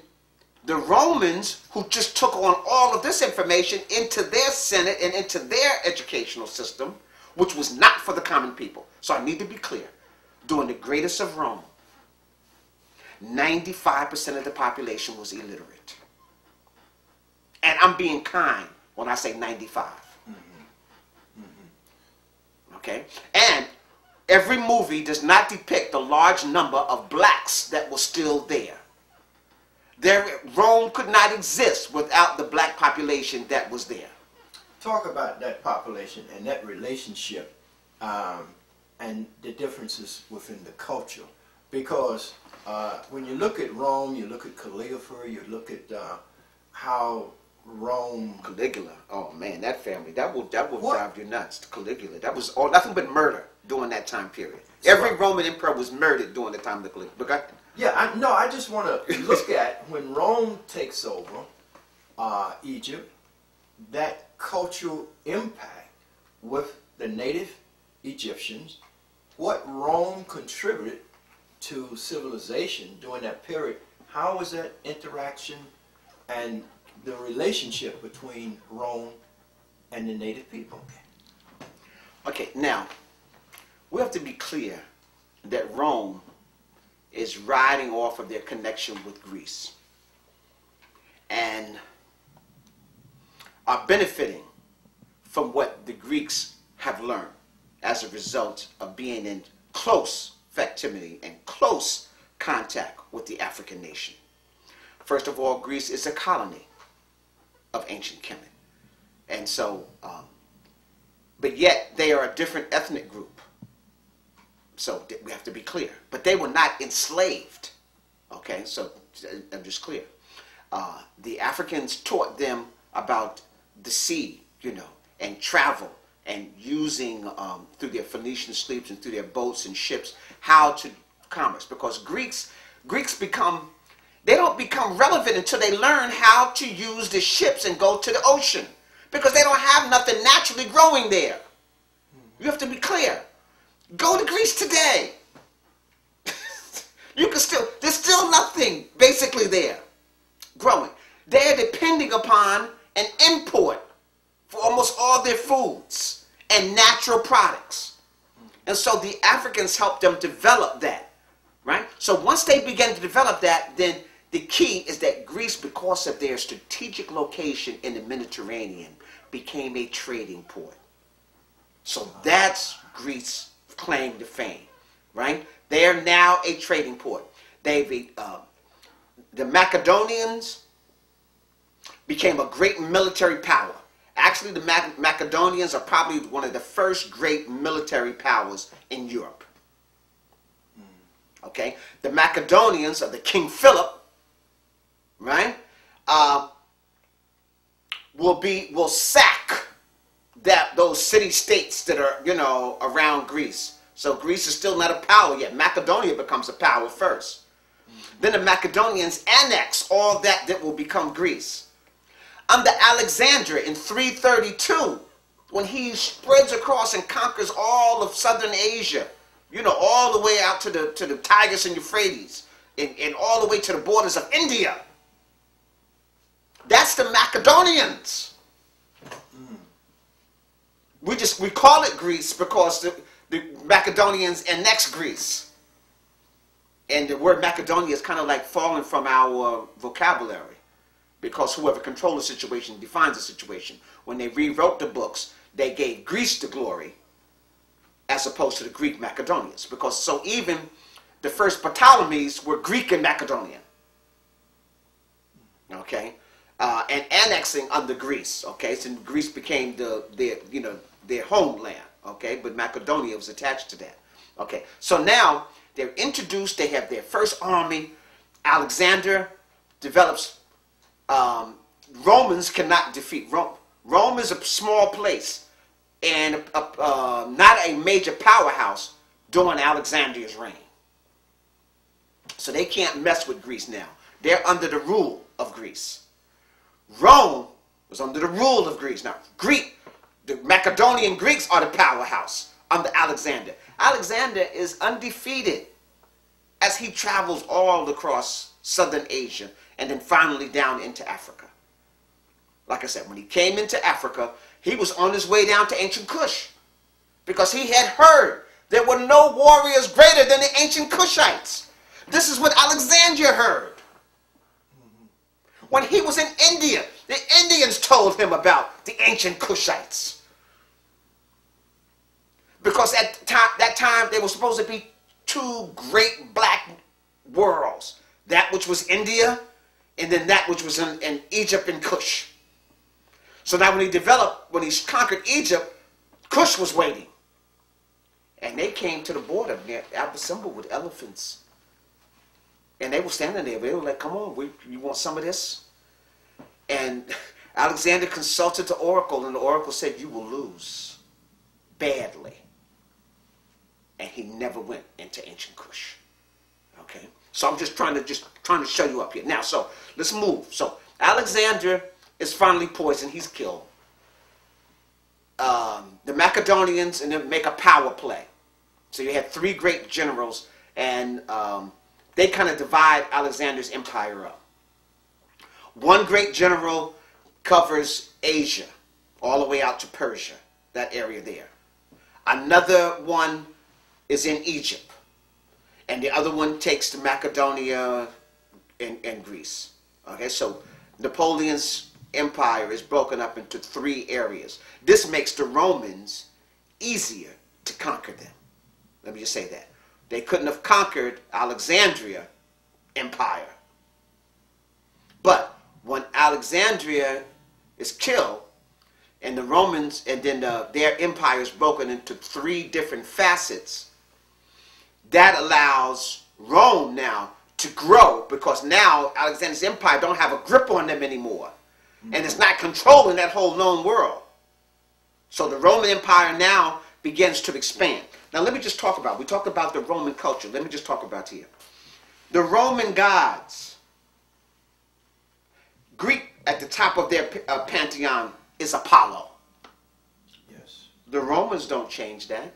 [SPEAKER 2] the Romans, who just took on all of this information into their senate and into their educational system, which was not for the common people. So I need to be clear. During the greatest of Rome, 95% of the population was illiterate. And I'm being kind when I say 95. Okay? And every movie does not depict the large number of blacks that were still there. There, Rome could not exist without the black population that was there.
[SPEAKER 1] Talk about that population and that relationship, um, and the differences within the culture. Because uh, when you look at Rome, you look at Cleopatra, you look at uh, how Rome
[SPEAKER 2] Caligula, oh man, that family, that will that will
[SPEAKER 1] What?
[SPEAKER 2] drive you nuts. Caligula, that was all nothing but murder during that time period.
[SPEAKER 1] So-
[SPEAKER 2] Every Roman emperor was murdered during the time of the Caligula.
[SPEAKER 1] Yeah, I, no, I just want to look at when Rome takes over uh, Egypt, that cultural impact with the native Egyptians, what Rome contributed to civilization during that period, how was that interaction and the relationship between Rome and the native people?
[SPEAKER 2] Okay, now we have to be clear that Rome is riding off of their connection with Greece and are benefiting from what the Greeks have learned as a result of being in close factimony and close contact with the African nation. First of all, Greece is a colony of ancient Kemet. And so, um, but yet they are a different ethnic group. So we have to be clear. But they were not enslaved. Okay, so I'm just clear. Uh, the Africans taught them about the sea, you know, and travel and using um, through their Phoenician sleeps and through their boats and ships how to commerce. Because Greeks, Greeks become, they don't become relevant until they learn how to use the ships and go to the ocean. Because they don't have nothing naturally growing there. You have to be clear. Go to Greece today. you can still, there's still nothing basically there growing. They're depending upon an import for almost all their foods and natural products. And so the Africans helped them develop that. Right? So once they began to develop that, then the key is that Greece, because of their strategic location in the Mediterranean, became a trading port. So that's Greece's claim to fame, right? They are now a trading port. They've uh, the Macedonians became a great military power. Actually, the Mac- Macedonians are probably one of the first great military powers in Europe. Okay, the Macedonians of the King Philip, right, uh, will be will sack that those city states that are you know around Greece. So Greece is still not a power yet. Macedonia becomes a power first. Then the Macedonians annex all that that will become Greece. Under Alexander in 332, when he spreads across and conquers all of southern Asia, you know, all the way out to the to the Tigris and Euphrates, and, and all the way to the borders of India. That's the Macedonians. We just we call it Greece because the, the Macedonians annexed Greece. And the word Macedonia is kind of like falling from our vocabulary because whoever controls the situation defines the situation. When they rewrote the books, they gave Greece the glory as opposed to the Greek Macedonians. Because so even the first Ptolemies were Greek and Macedonian. Okay? Uh, and annexing under Greece. Okay? So Greece became the their, you know, their homeland. Okay? But Macedonia was attached to that. Okay? So now they're introduced, they have their first army. Alexander develops, um, Romans cannot defeat Rome. Rome is a small place and a, uh, not a major powerhouse during Alexander's reign. So they can't mess with Greece now. They're under the rule of Greece. Rome was under the rule of Greece. Now, Greek, the Macedonian Greeks are the powerhouse under Alexander. Alexander is undefeated as he travels all across southern Asia and then finally down into Africa. Like I said, when he came into Africa, he was on his way down to ancient Kush because he had heard there were no warriors greater than the ancient Kushites. This is what Alexander heard. When he was in India, the Indians told him about the ancient Kushites. Because at that time there was supposed to be two great black worlds. That which was India, and then that which was in, in Egypt and Kush. So now when he developed, when he conquered Egypt, Kush was waiting. And they came to the border near Abyssinia with elephants. And they were standing there. They were like, come on, we, you want some of this? And Alexander consulted the oracle, and the oracle said, you will lose badly. And he never went into ancient Kush. Okay? So I'm just trying to just trying to show you up here. Now, so let's move. So Alexander is finally poisoned. He's killed. Um, the Macedonians and then make a power play. So you had three great generals, and um, they kind of divide Alexander's empire up. One great general covers Asia, all the way out to Persia, that area there. Another one is in Egypt, and the other one takes to Macedonia and, and Greece. Okay, so Napoleon's empire is broken up into three areas. This makes the Romans easier to conquer them. Let me just say that. They couldn't have conquered Alexandria empire. But when Alexandria is killed, and the Romans, and then the, their empire is broken into three different facets, that allows Rome now to grow because now Alexander's empire don't have a grip on them anymore. And it's not controlling that whole known world. So the Roman Empire now begins to expand. Now let me just talk about, we talked about the Roman culture. Let me just talk about here. The Roman gods, Greek at the top of their uh, pantheon is Apollo.
[SPEAKER 1] Yes.
[SPEAKER 2] The Romans don't change that.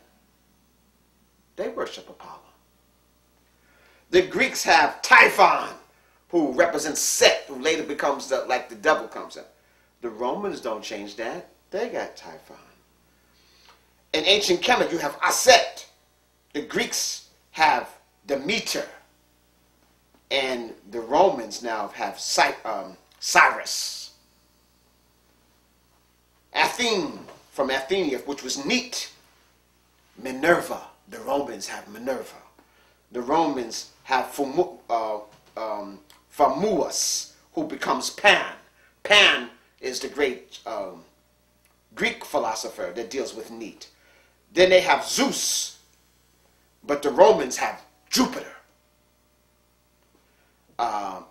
[SPEAKER 2] They worship Apollo. The Greeks have Typhon, who represents Set, who later becomes the, like the devil comes up. The Romans don't change that. They got Typhon. In ancient Kemet, you have Aset. The Greeks have Demeter. And the Romans now have um, Ceres. Athene from Athenia, which was Neith. Minerva. The Romans have Minerva. The Romans have Famu, uh, um, Famuus, who becomes Pan. Pan is the great um, Greek philosopher that deals with neat. Then they have Zeus, but the Romans have Jupiter. Uh,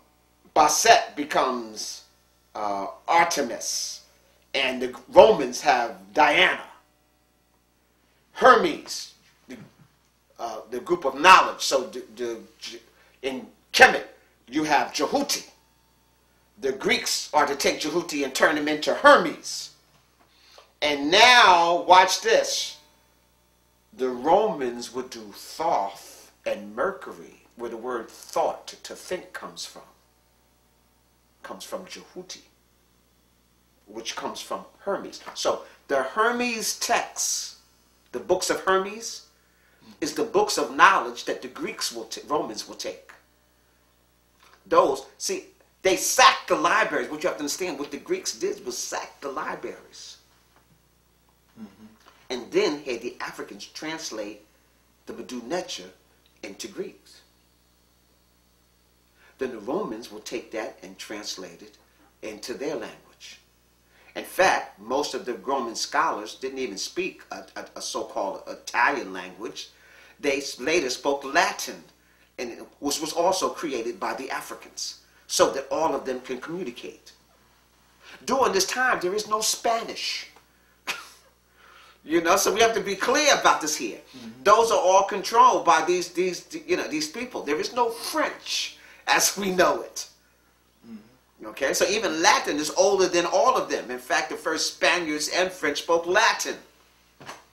[SPEAKER 2] Bastet becomes uh, Artemis, and the Romans have Diana. Hermes, the, uh, the group of knowledge. So the, the, in Kemet, you have Jehuti. The Greeks are to take Jehuti and turn him into Hermes. And now, watch this. The Romans would do Thoth and Mercury, where the word thought, to think, comes from. Comes from Jehuti, which comes from Hermes. So the Hermes texts, the books of Hermes, is the books of knowledge that the Greeks will, t- Romans will take. Those, see, they sacked the libraries. What you have to understand, what the Greeks did was sack the libraries. Mm-hmm. And then had the Africans translate the Medu Neter into Greeks. Then the Romans will take that and translate it into their language. In fact, most of the Roman scholars didn't even speak a, a, a so-called Italian language. They later spoke Latin, and which was also created by the Africans so that all of them can communicate. During this time, there is no Spanish. you know, so we have to be clear about this here. Mm-hmm. Those are all controlled by these, these, you know, these people. There is no French as we know it. Mm-hmm. Okay, so even Latin is older than all of them. In fact, the first Spaniards and French spoke Latin.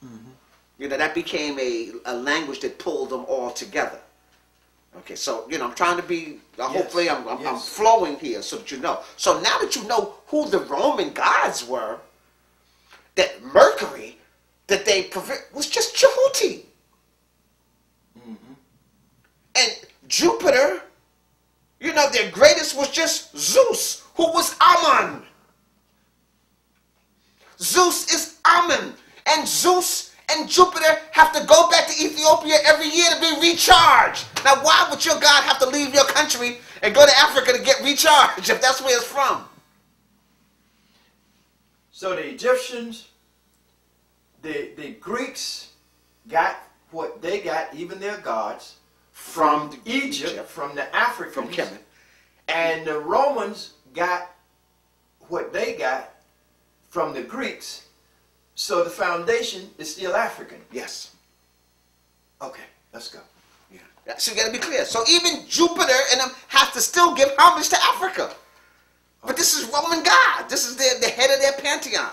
[SPEAKER 2] Mm-hmm. You know, that became a, a language that pulled them all together. Okay, so you know, I'm trying to be. Uh, yes. Hopefully, I'm, I'm, yes. I'm, flowing here so that you know. So now that you know who the Roman gods were, that Mercury, that they was just Jehuti, mm-hmm. and Jupiter. You know, their greatest was just Zeus, who was Ammon. Zeus is Ammon, and Zeus and Jupiter have to go back to Ethiopia every year to be recharged. Now, why would your God have to leave your country and go to Africa to get recharged if that's where it's from?
[SPEAKER 1] So the Egyptians, the, the Greeks got what they got, even their gods, from, Egypt, Egypt, from the Africans.
[SPEAKER 2] From Kemet.
[SPEAKER 1] And the Romans got what they got from the Greeks so the foundation is still African.
[SPEAKER 2] Yes.
[SPEAKER 1] Okay, let's go.
[SPEAKER 2] Yeah. So you got to be clear. So even Jupiter and them have to still give homage to Africa. But this is Roman God. This is the, the head of their pantheon.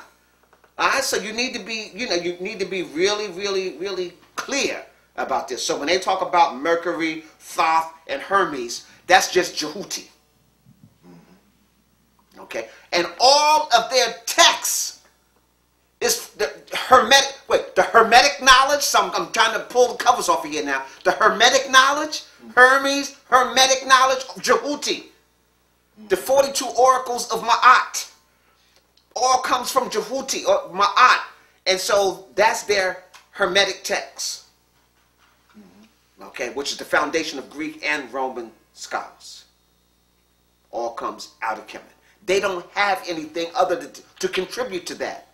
[SPEAKER 2] All right. So you need to be, you know, you need to be really, really, really clear about this. So when they talk about Mercury, Thoth, and Hermes, that's just Jehuti. Mm-hmm. Okay. And all of their texts is the hermetic wait the hermetic knowledge so I'm, I'm, trying to pull the covers off of here now the hermetic knowledge hermes hermetic knowledge jehuti the 42 oracles of ma'at all comes from jehuti or ma'at and so that's their hermetic text okay which is the foundation of greek and roman scholars all comes out of kemet they don't have anything other to, to contribute to that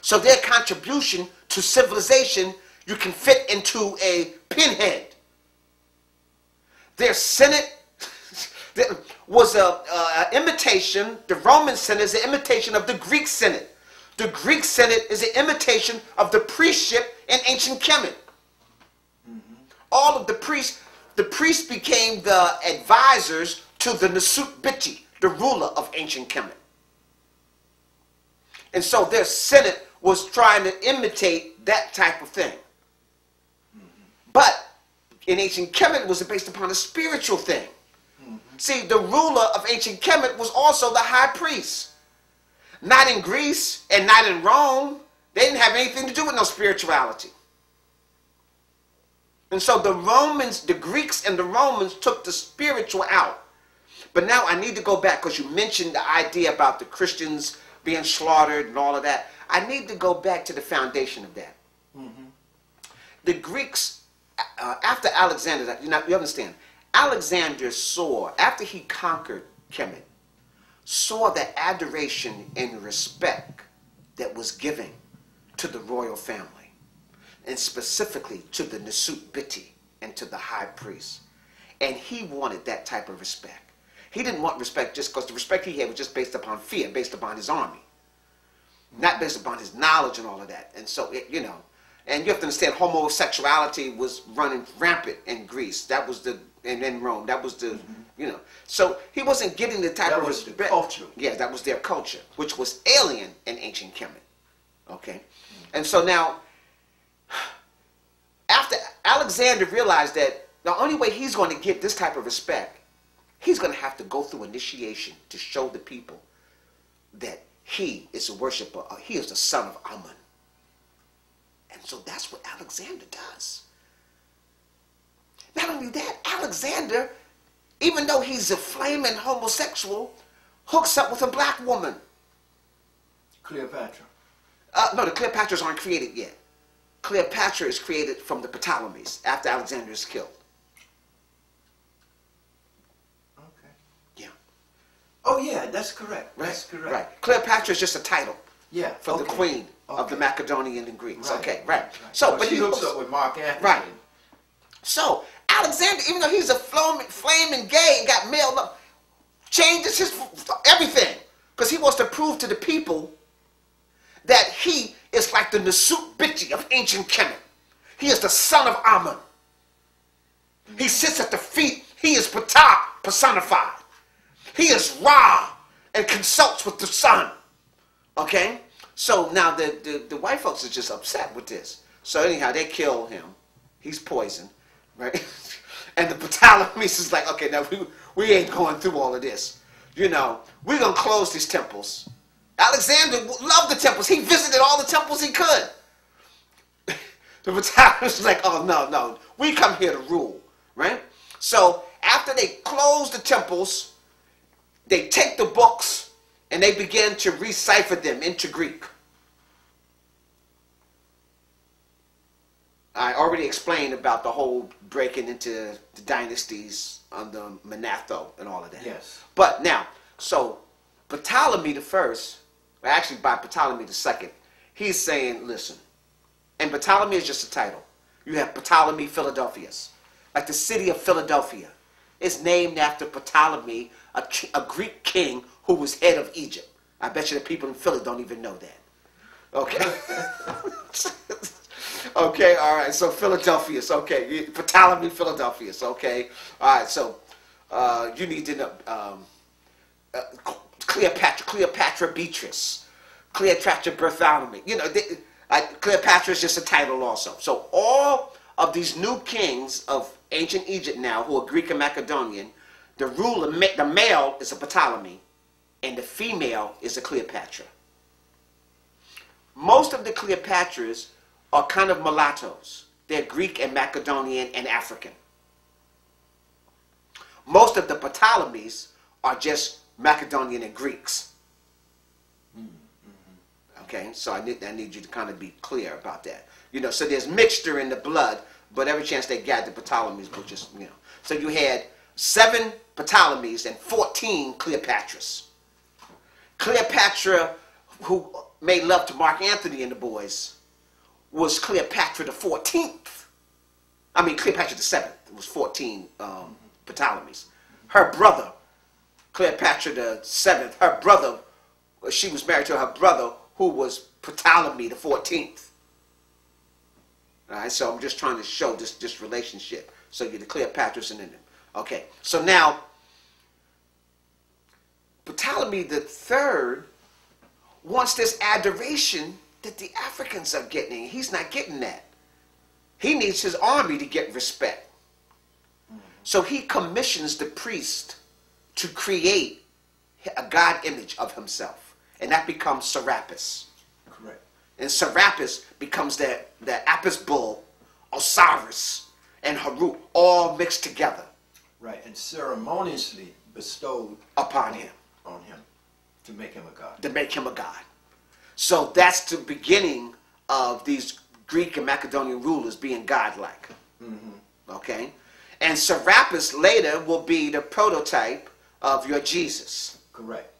[SPEAKER 2] so their contribution to civilization you can fit into a pinhead. Their Senate was an imitation, the Roman Senate is an imitation of the Greek Senate. The Greek Senate is an imitation of the priestship in ancient Kemet. All of the priests, the priests became the advisors to the Nasut Biti, the ruler of ancient Kemet. And so their Senate was trying to imitate that type of thing. But in ancient Kemet, was based upon a spiritual thing. Mm-hmm. See, the ruler of ancient Kemet was also the high priest. Not in Greece and not in Rome. They didn't have anything to do with no spirituality. And so the Romans, the Greeks and the Romans took the spiritual out. But now I need to go back because you mentioned the idea about the Christians being slaughtered and all of that. I need to go back to the foundation of that. The Greeks, uh, after Alexander, you, know, you understand, Alexander saw, after he conquered Kemet, saw the adoration and respect that was given to the royal family, and specifically to the Nesut Biti and to the high priest. And he wanted that type of respect. He didn't want respect just because the respect he had was just based upon fear, based upon his army, not based upon his knowledge and all of that. And so, it, you know, and you have to understand homosexuality was running rampant in Greece. That was the, and in Rome, that was the, mm-hmm. you know. So he wasn't getting the type
[SPEAKER 1] That
[SPEAKER 2] of
[SPEAKER 1] was the
[SPEAKER 2] respect.
[SPEAKER 1] culture.
[SPEAKER 2] Yeah, that was their culture, which was alien in ancient Kemet. Okay? Mm. And so now, after Alexander realized that the only way he's going to get this type of respect, he's going to have to go through initiation to show the people that he is a worshiper, uh, he is the son of Amun. And so that's what Alexander does. Not only that, Alexander, even though he's a flaming homosexual, hooks up with a black woman.
[SPEAKER 1] Cleopatra.
[SPEAKER 2] Uh, no, the Cleopatras aren't created yet. Cleopatra is created from the Ptolemies after Alexander is killed.
[SPEAKER 1] Okay.
[SPEAKER 2] Yeah.
[SPEAKER 1] Oh yeah, that's correct.
[SPEAKER 2] Right.
[SPEAKER 1] That's correct.
[SPEAKER 2] Right. Cleopatra is just a title
[SPEAKER 1] Yeah.
[SPEAKER 2] for the
[SPEAKER 1] okay.
[SPEAKER 2] queen of the Macedonian and Greeks.
[SPEAKER 1] Right,
[SPEAKER 2] Okay, right.
[SPEAKER 1] right.
[SPEAKER 2] So,
[SPEAKER 1] Well,
[SPEAKER 2] but he
[SPEAKER 1] hooks up with Mark Anthony.
[SPEAKER 2] Right. So Alexander, even though he's a flaming, flaming gay and got mailed up, changes his everything because he wants to prove to the people that he is like the Nasut Biti of ancient Kemet. He is the son of Amun. He sits at the feet. He is Ptah personified. He is Ra and consults with the sun. Okay? So now the, the, the white folks are just upset with this. So anyhow, they kill him. He's poisoned, right? and the Ptolemies is like, okay, now we, we ain't going through all of this. You know, we're going to close these temples. Alexander loved the temples. He visited all the temples he could. the Ptolemies is like, oh, no, no. We come here to rule, right? So after they close the temples, they take the books and they begin to recipher them into Greek. I already explained about the whole breaking into the dynasties under Manetho and all of that.
[SPEAKER 1] Yes.
[SPEAKER 2] But now, so Ptolemy the first, actually by Ptolemy II. he's saying, listen, and Ptolemy is just a title. You have Ptolemy Philadelphus, like the city of Philadelphia. is named after Ptolemy, a, a Greek king who was head of Egypt. I bet you the people in Philly don't even know that. Okay. okay, all right. So Philadelphia's okay. Ptolemy Philadelphia's okay. All right. So uh, you need to know um, uh, Cleopatra, Cleopatra Beatrice, Cleopatra Bartholomew. You know, they, Cleopatra is just a title also. So all of these new kings of ancient Egypt now, who are Greek and Macedonian, the ruler, the male is a Ptolemy, and the female is a Cleopatra. Most of the Cleopatras are kind of mulattoes. They're Greek and Macedonian and African. Most of the Ptolemies are just Macedonian and Greeks. Hmm, mm-hmm. Okay, so I need, I need you to kind of be clear about that. You know, so there's mixture in the blood, but every chance they got, the Ptolemies will just, you know. So you had seven Ptolemies and 14 Cleopatras. Cleopatra, who made love to Mark Anthony and the boys, was Cleopatra the 14th. I mean, Cleopatra the 7th was 14 um, mm-hmm. Ptolemies. Her brother, Cleopatra the 7th, her brother, she was married to her brother who was Ptolemy the 14th. All right, so I'm just trying to show this, this relationship. So you're the Cleopatras and then. Okay, so now, Ptolemy the third wants this adoration that the Africans are getting. He's not getting that. He needs his army to get respect. So he commissions the priest to create a God image of himself. And that becomes Serapis.
[SPEAKER 1] Correct.
[SPEAKER 2] And Serapis becomes the, the Apis bull, Osiris. and Harut all mixed together
[SPEAKER 1] Right, and ceremoniously bestowed
[SPEAKER 2] upon him
[SPEAKER 1] on him to make him a god.
[SPEAKER 2] to make him a god. So that's the beginning of these Greek and Macedonian rulers being godlike. Mm-hmm. Okay? And Serapis later will be the prototype of your Jesus.
[SPEAKER 1] Correct.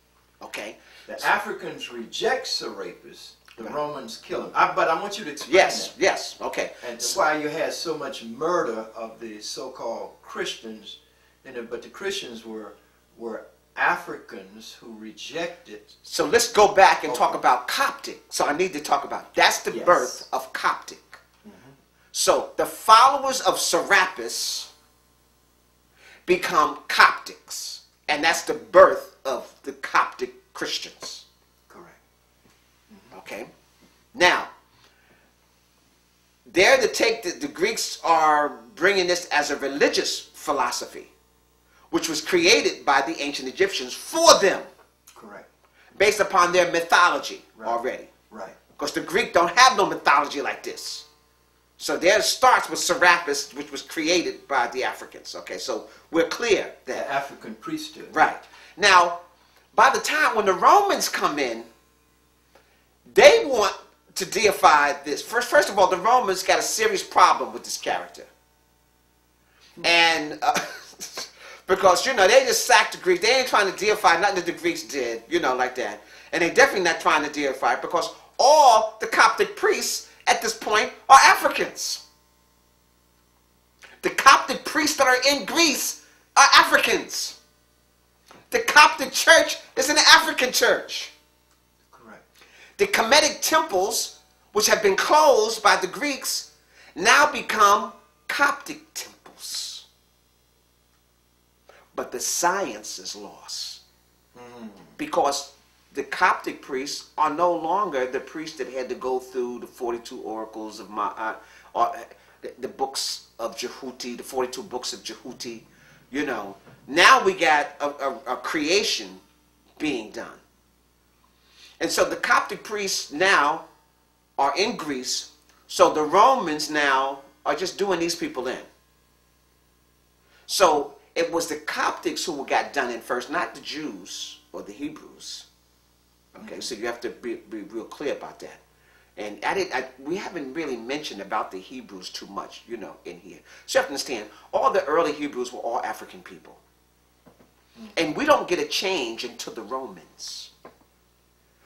[SPEAKER 2] Okay?
[SPEAKER 1] The Africans reject Serapis. The Romans kill him. I, but I want you to explain
[SPEAKER 2] Yes,
[SPEAKER 1] that.
[SPEAKER 2] yes, okay.
[SPEAKER 1] And that's why you had so much murder of the so-called Christians, know, but the Christians were were Africans who rejected.
[SPEAKER 2] So let's go back and
[SPEAKER 1] Okay.
[SPEAKER 2] talk about Coptic. So I need to talk about that's the
[SPEAKER 1] Yes.
[SPEAKER 2] birth of Coptic. Mm-hmm. So the followers of Serapis become Coptics, and that's the birth of the Coptic Christians.
[SPEAKER 1] Correct.
[SPEAKER 2] Okay. Now, there to take the, the Greeks are bringing this as a religious philosophy, which was created by the ancient Egyptians for them,
[SPEAKER 1] Correct.
[SPEAKER 2] based upon their mythology
[SPEAKER 1] Right.
[SPEAKER 2] already.
[SPEAKER 1] Right.
[SPEAKER 2] Because the Greek don't have no mythology like this. So there starts with Serapis, which was created by the Africans. Okay, so we're clear
[SPEAKER 1] The. African priesthood.
[SPEAKER 2] Right. Now, by the time when the Romans come in, they want to deify this. First, first of all, the Romans got a serious problem with this character. And uh, because, you know, they just sacked the Greeks. They ain't trying to deify nothing that the Greeks did, you know, like that. And they definitely not trying to deify because all the Coptic priests at this point are Africans. The Coptic priests that are in Greece are Africans. The Coptic church is an African church.
[SPEAKER 1] Correct.
[SPEAKER 2] The Kemetic temples, which have been closed by the Greeks, now become Coptic temples. But the science is lost. Hmm. Because the Coptic priests are no longer the priests that had to go through the 42 oracles of Ma, or uh, the, the books of Jehuti, the 42 books of Jehuti. You know, now we got a, a, a creation being done. And so the Coptic priests now are in Greece. So the Romans now are just doing these people in. So it was the Coptics who got done in first, not the Jews or the Hebrews. Okay, so you have to be, be real clear about that. And I did, I, we haven't really mentioned about the Hebrews too much, you know, in here. So you have to understand, all the early Hebrews were all African people. And we don't get a change until the Romans.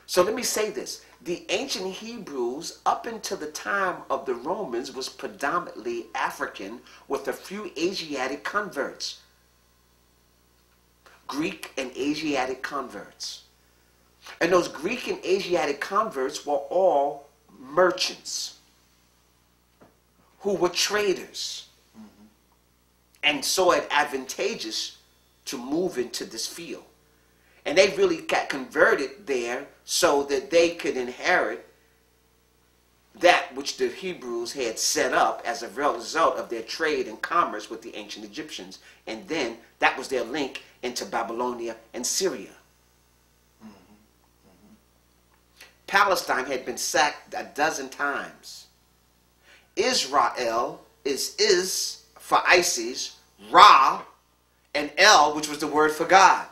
[SPEAKER 2] So let me say this. The ancient Hebrews, up until the time of the Romans, was predominantly African with a few Asiatic converts. Greek and Asiatic converts. And those Greek and Asiatic converts were all merchants who were traders and saw it advantageous to move into this field. And they really got converted there so that they could inherit that which the Hebrews had set up as a result of their trade and commerce with the ancient Egyptians. And then that was their link into Babylonia and Syria. Palestine had been sacked a dozen times. Israel is is for Isis, Ra, and El, which was the word for God.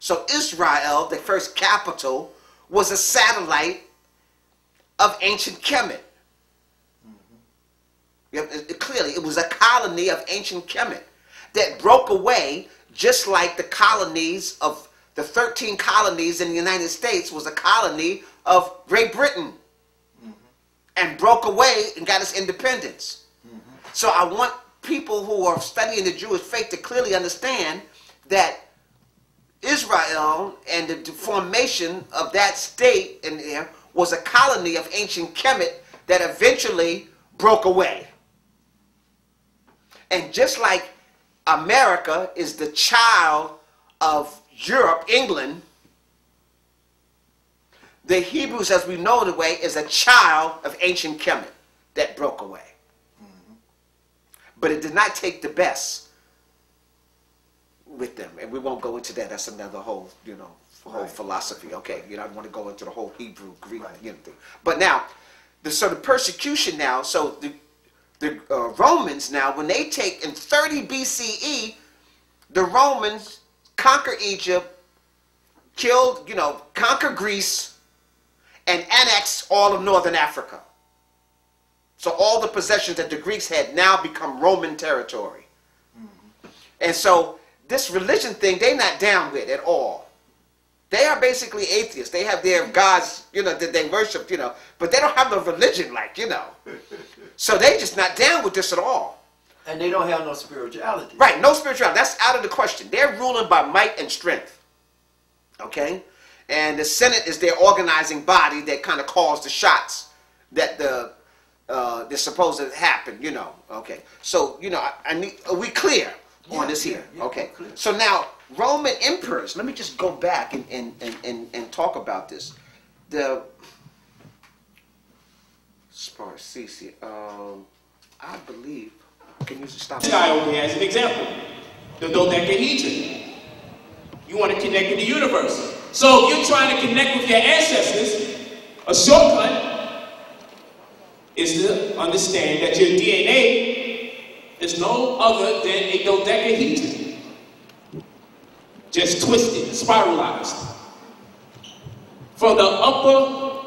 [SPEAKER 2] So Israel, the first capital, was a satellite of ancient Kemet. Have- it- Clearly, it was a colony of ancient Kemet that broke away, just like the colonies of the 13 colonies in the United States was a colony of Great Britain mm-hmm. and broke away and got its independence. Mm-hmm. So I want people who are studying the Jewish faith to clearly understand that Israel and the formation of that state in there was a colony of ancient Kemet that eventually broke away. And just like America is the child of Europe, England, the Hebrews, as we know the way, is a child of ancient Kemet that broke away. But it did not take the best with them, and we won't go into that. That's another whole, you know, whole
[SPEAKER 1] Right.
[SPEAKER 2] philosophy. Okay, you know, I want to go into the whole Hebrew, Greek,
[SPEAKER 1] Right.
[SPEAKER 2] you know, thing. But now, the so the persecution now. So the the uh, Romans now, when they take in 30 BCE, the Romans conquer Egypt, killed, you know, conquer Greece, and annex all of northern Africa. So all the possessions that the Greeks had now become Roman territory. And so this religion thing, they're not down with at all. They are basically atheists. They have their gods, you know, that they worship, you know, but they don't have no religion like, you know. So they just not down with this at all.
[SPEAKER 1] And they don't have no spirituality.
[SPEAKER 2] Right, no spirituality. That's out of the question. They're ruling by might and strength. Okay? And the Senate is their organizing body that kind of calls the shots that the uh, they're supposed to happen, you know. Okay. So, you know, I, I need are we clear
[SPEAKER 1] Yeah,
[SPEAKER 2] on this
[SPEAKER 1] yeah,
[SPEAKER 2] here?
[SPEAKER 1] yeah,
[SPEAKER 2] okay. So now Roman emperors, let me just go back and, and, and, and, and talk about this. The Sparcici, um, I believe, can you stop?
[SPEAKER 3] This guy over here as an example, the dodecahedron. You want to connect with the universe. So if you're trying to connect with your ancestors, a shortcut is to understand that your DNA is no other than a dodecahedron. Just twisted, spiralized. From the upper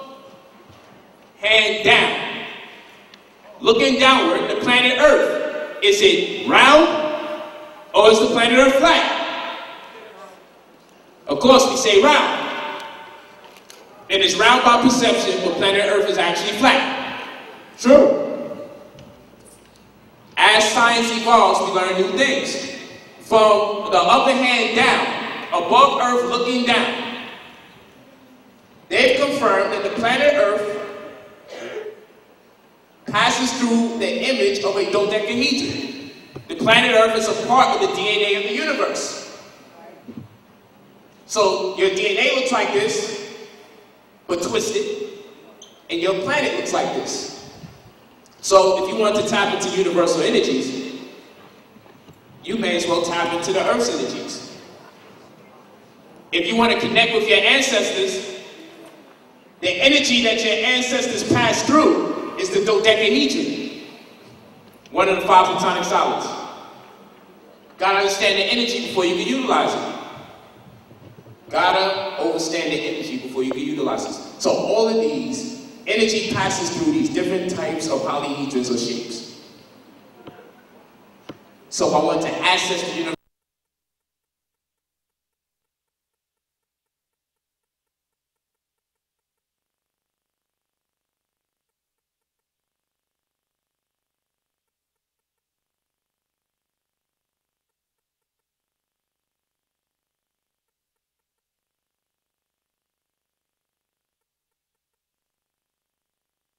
[SPEAKER 3] hand down, looking downward, the planet Earth, is it round or is the planet Earth flat? Of course, we say round. And it's round by perception, but planet Earth is actually flat. True. As science evolves, we learn new things. From the upper hand down, above Earth looking down, they've confirmed that the planet Earth passes through the image of a dodecahedron. The planet Earth is a part of the DNA of the universe. So your DNA looks like this, but twisted, and your planet looks like this. So if you want to tap into universal energies, you may as well tap into the Earth's energies. If you want to connect with your ancestors, the energy that your ancestors passed through is the dodecahedron, one of the five platonic solids. Gotta understand the energy before you can utilize it. Gotta understand the energy before you can utilize it. So all of these, energy passes through these different types of polyhedrons or shapes. So if I want to access the universe,